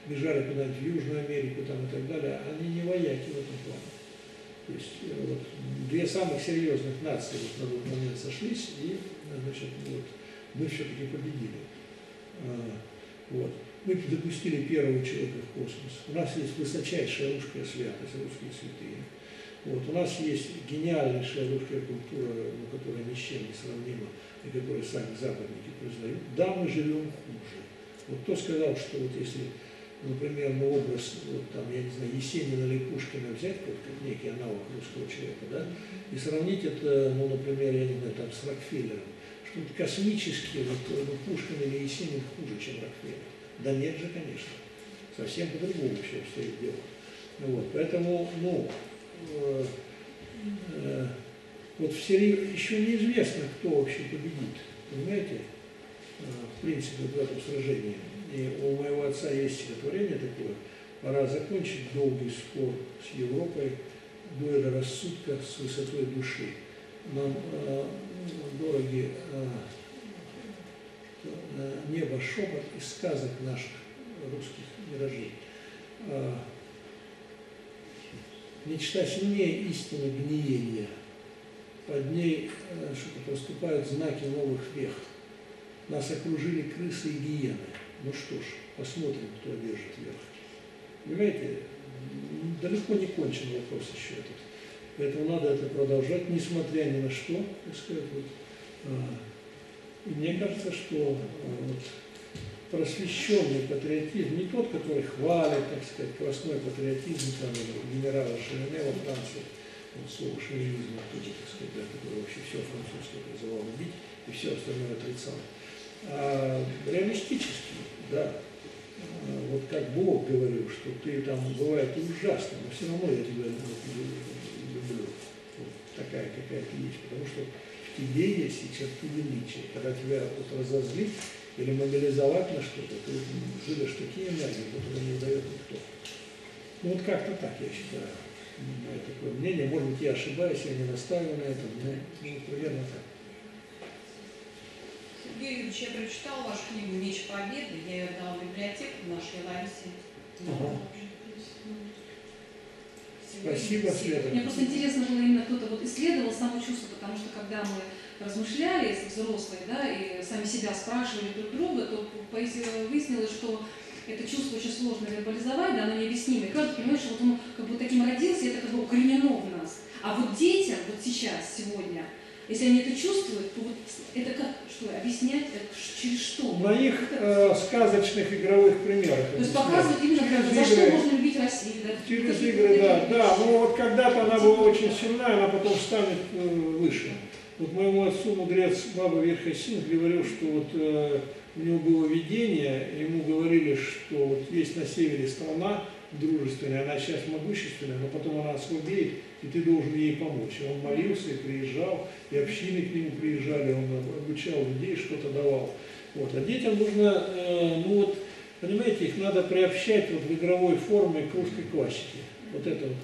бежали куда-нибудь в Южную Америку там, и так далее. Они не вояки в этом плане. То есть э, вот, две самых серьезных нации вот, на тот момент сошлись, и значит, вот, мы все-таки победили. А, вот. Мы допустили первого человека в космос. У нас есть высочайшая русская святость, русские святые. Вот. У нас есть гениальнейшая русская культура, ну, которая ни с чем не сравнима, и которую сами западники признают. Да, мы живем хуже. Вот кто сказал, что вот если, например, ну, образ, вот там, я не знаю, Есенина или Пушкина взять, как, как некий аналог русского человека, да, и сравнить это, ну, например, я не знаю, там, с Рокфеллером, что вот космически вот, ну, Пушкин или Есенин хуже, чем Рокфеллер. Да нет же, конечно. Совсем по-другому все обстоит дело. Вот, поэтому, ну, Э, э, вот все еще неизвестно, кто вообще победит. Понимаете? Э, в принципе, в этом сражении. И у моего отца есть стихотворение такое. Пора закончить долгий спор с Европой, дуэль рассудка с высотой души. Нам э, дороги э, небо шепот из сказок наших русских миражей. Мечта сильнее истины гниения. Под ней э, что-то проступают знаки новых вех. Нас окружили крысы и гиены. Ну что ж, посмотрим, кто одержит верх. Понимаете, далеко не кончен вопрос еще этот. Поэтому надо это продолжать, несмотря ни на что, так сказать. Вот. А, и мне кажется, что а, вот, просвещенный патриотизм, не тот, который хвалит, так сказать, красной патриотизм там, генерала Шерене во Франции, вот слово шовинизм оттуда, так сказать, да, который вообще все французское призывал убить и все остальное отрицал. А реалистически, да, а, вот как Бог говорил, что ты там бывает ужасно, но все равно я тебя люблю. Вот такая какая ты есть, потому что тебе есть и черты величия. Когда тебя вот разозлить, или мобилизовать на что-то, ты живешь такие энергии, которые не дает никто. Ну вот как-то так, я считаю. Мое такое мнение. Может быть, я ошибаюсь, я не настаиваю на этом, но ну, примерно так. Сергей Юрьевич, я прочитал вашу книгу «Меч Победы», я ее отдала в библиотеку в нашей Ларисе. Ага. Спасибо, Света. Мне просто интересно было именно кто-то вот исследовал само чувство, потому что когда мы размышляли, взрослые, да, и сами себя спрашивали друг друга, то выяснилось, что это чувство очень сложно вербализовать, да, оно необъяснимо. И каждый понимает, что вот он как бы таким родился, и это как бы укоренено в нас. А вот детям, вот сейчас, сегодня, если они это чувствуют, то вот это как, что, объяснять, это через что? На их э, сказочных игровых примерах. То есть показывать именно, через за игры, что можно любить Россию. Да? Через игры, да, да. Ну вот когда-то она была очень сильная, она потом станет э, выше. Вот моему отцу мудрец Баба Верхосин говорил, что вот э, у него было видение, ему говорили, что вот есть на севере страна дружественная, она сейчас могущественная, но потом она ослабеет, и ты должен ей помочь. И он молился, и приезжал, и общины к нему приезжали, он обучал людей, что-то давал. Вот. А детям нужно, э, ну вот, понимаете, их надо приобщать вот в игровой форме к русской классике. Вот это вот.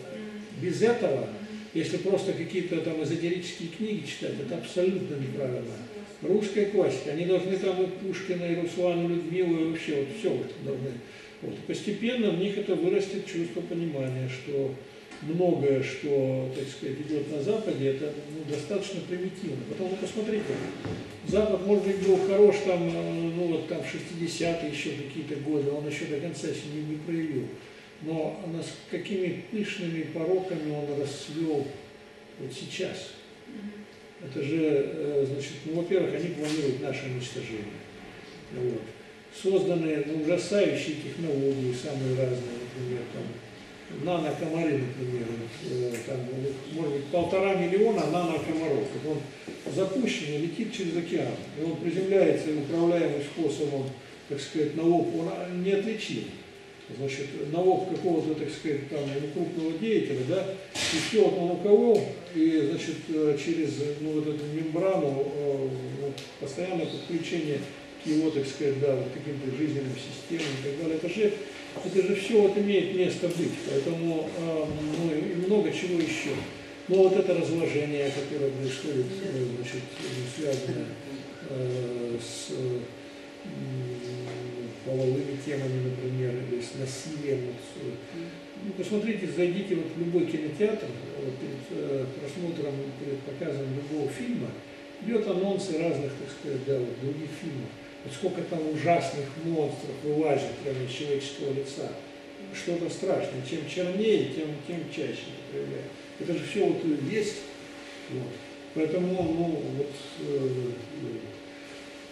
Без этого если просто какие-то там эзотерические книги читать, это абсолютно неправильно. Русская классика, они должны там и Пушкина, и Руслану, Людмилу, и вообще вот все вот должны. Вот. Постепенно в них это вырастет чувство понимания, что многое, что, так сказать, идет на Западе, это ну, достаточно примитивно. Потом, ну, посмотрите, Запад, может быть, был хорош там, э, ну, вот там 60-е еще какие-то годы, он еще до конца себя не, не проявил но с какими пышными пороками он расцвел вот сейчас. Это же, э, значит, ну, во-первых, они планируют наше уничтожение. Вот. Созданы ну, ужасающие технологии, самые разные, например, там, нанокомары, например, э, там, ну, может быть, полтора миллиона нанокомаров. Вот он запущен и летит через океан. И он приземляется управляемым способом, так сказать, на лоб, он неотличим. Значит, на лоб какого-то, так сказать, там, ну, крупного деятеля, да, и все он уколол, и, значит, э, через ну, вот эту мембрану вот, постоянное подключение к его, так сказать, да, вот каким-то жизненным системам и так далее. Это же, это же все вот имеет место быть, поэтому э, ну, и много чего еще. Но вот это разложение, которое происходит, э, значит, связано э, с э, половыми темами, например, или с насилием. Вот, ну, посмотрите, зайдите вот в любой кинотеатр, вот, перед э, просмотром, перед показом любого фильма, идет анонсы разных, так сказать, да, вот, других фильмов. Вот сколько там ужасных монстров вылазит прямо из человеческого лица. Что-то страшное. Чем чернее, тем, тем чаще проявляется. Это же все вот есть. Вот. Поэтому, ну, вот, э,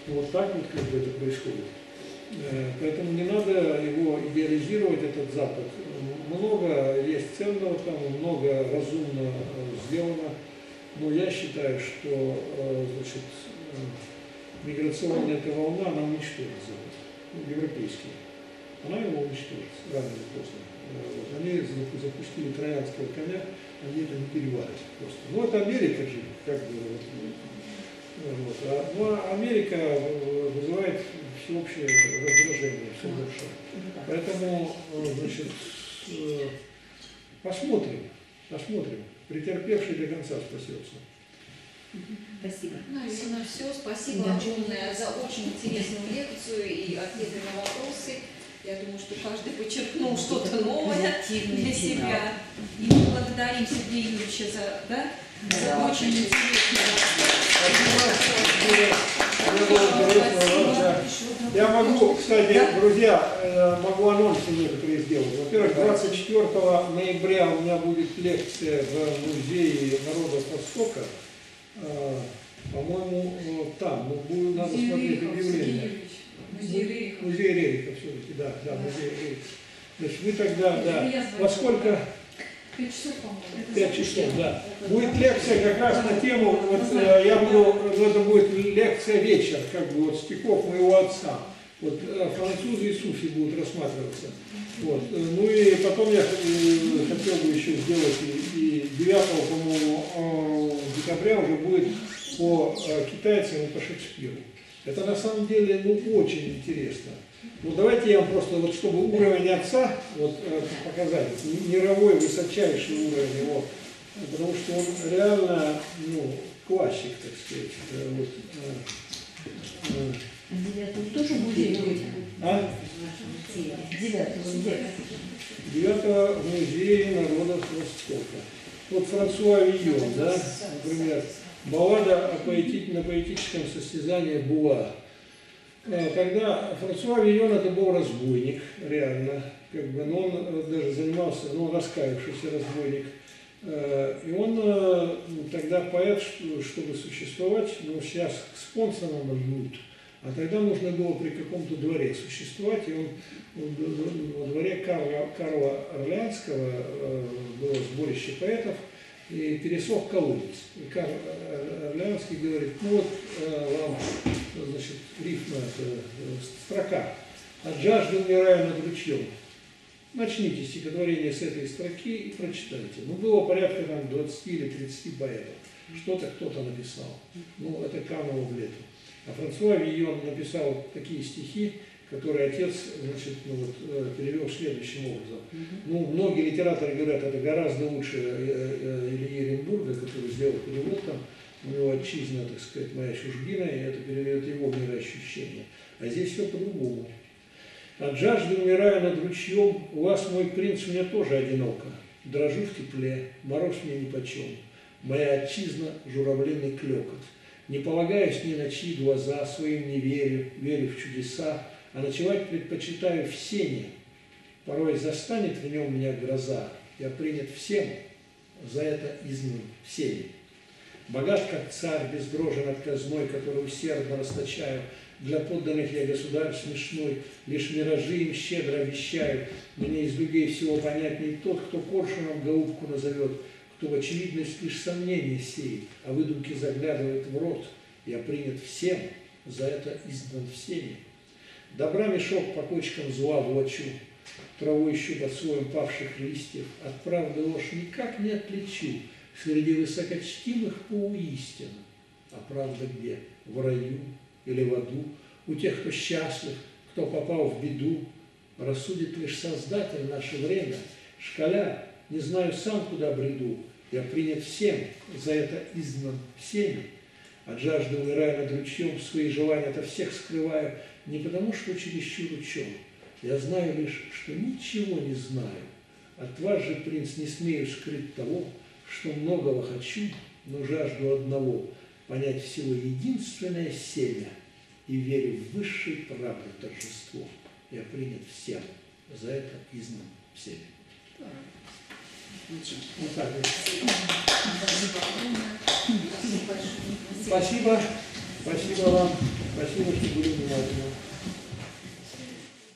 вот так вот как бы это происходит. Э, Поэтому не надо его идеализировать, этот Запад. Много есть ценного там, много разумно э, сделано. Но я считаю, что э, значит, э, миграционная эта волна, она уничтожит Запад, ну, европейский. Она его уничтожит рано или поздно. Вот. Они запу- запустили троянского коня, они это не переварят просто. Ну, это Америка же, как бы, вот, вот. А, ну, а Америка э, вызывает всеобщее раздражение все больше. Поэтому, э, значит, э, посмотрим, посмотрим. Претерпевший до конца спасется. Спасибо. Ну, и на все. Спасибо огромное за очень интересную лекцию и ответы на вопросы. Я думаю, что каждый подчеркнул что-то новое для себя. И мы благодарим Сергея Юрьевича за, да, за очень интересный Да. Я могу, кстати, друзья, э, могу анонсы некоторые сделать. Во-первых, 24 ноября у меня будет лекция в музее народов Востока. Э, По-моему, там, ну, будет, надо смотреть Рерихов, объявление. Музей Рерихов. Музей Рерика все-таки, да, да, музей Рерика. Значит, вы тогда, да, во сколько? Пять часов, по-моему. Пять часов, да. Будет лекция как раз на тему, вот э, я буду, ну, это будет лекция вечер, как бы вот стихов моего отца. Вот э, французы и суфи будут рассматриваться. Вот. э, Ну и потом я э, хотел бы еще сделать и, и 9, по-моему, декабря уже будет по китайцам и по Шекспиру. Это на самом деле ну, очень интересно. Ну давайте я вам просто, вот чтобы уровень отца вот, показать, мировой высочайший уровень его, потому что он реально ну, классик, так сказать. Вот, Девятый тоже музей будет? а? Девятого где? Девятого в музее народов Востока. Вот Франсуа Вийон, да, например, баллада о поэти- на поэтическом состязании Буа. Э, Когда Франсуа Вийон это был разбойник, реально, как бы, но он э, даже занимался, ну, раскаявшийся разбойник. Э, И он ну, тогда поэт, что- чтобы существовать, ну, сейчас к спонсорам льют, а тогда нужно было при каком-то дворе существовать, и он в- во дворе Карла, Карла Орлеанского э, было сборище поэтов, и пересох колодец. И Карл э, Орлеанский говорит, ну вот э, вам, значит, рифма, э, строка. От жажды умираю над ручьем. Начните стихотворение с этой строки и прочитайте. Ну, было порядка там 20 или 30 поэтов. Что-то кто-то написал. Ну, это кануло в лету. А Франсуа Вийон написал такие стихи, которые отец значит, ну, вот, э, перевел следующим образом. Ну, многие литераторы говорят, это гораздо лучше э, э, Ильи Еренбурга, который сделал перевод там, у него отчизна, так сказать, моя чужбина, и это передает его мироощущение. А здесь все по-другому. От жажды умирая над ручьем, у вас, мой принц, мне тоже одиноко. Дрожу в тепле, мороз мне нипочем. Моя отчизна – журавлиный клекот. Не полагаюсь ни на чьи глаза, своим не верю, верю в чудеса, а ночевать предпочитаю в сене. Порой застанет в нем меня гроза, я принят всем, за это изгнан в сене. Богат, как царь, без дрожи над казной, которую усердно расточаю, Для подданных я государь смешной, лишь миражи им щедро обещаю. Мне из людей всего понятней тот, кто коршуном голубку назовет, кто в очевидность лишь сомнений сеет, а выдумки заглядывает в рот. Я принят всем, за это изгнан всеми. Добра мешок по кочкам зла влачу, Травой ищу под слоем павших листьев, От правды ложь никак не отличу Среди высокочтимых полуистин. А правда где? В раю или в аду? У тех, кто счастлив, кто попал в беду, Рассудит лишь Создатель наше время. Шкаля, не знаю сам, куда бреду, Я принят всем, за это изгнан всеми. От жажды умирая над ручьем, свои желания от всех скрываю, не потому что чересчур учен. Я знаю лишь, что ничего не знаю. От вас же, принц, не смею скрыть того, что многого хочу, но жажду одного – понять всего единственное семя и верю в высшей правды торжество. Я принят всем, за это изгнан всеми. Спасибо, спасибо вам, спасибо, что были внимательны.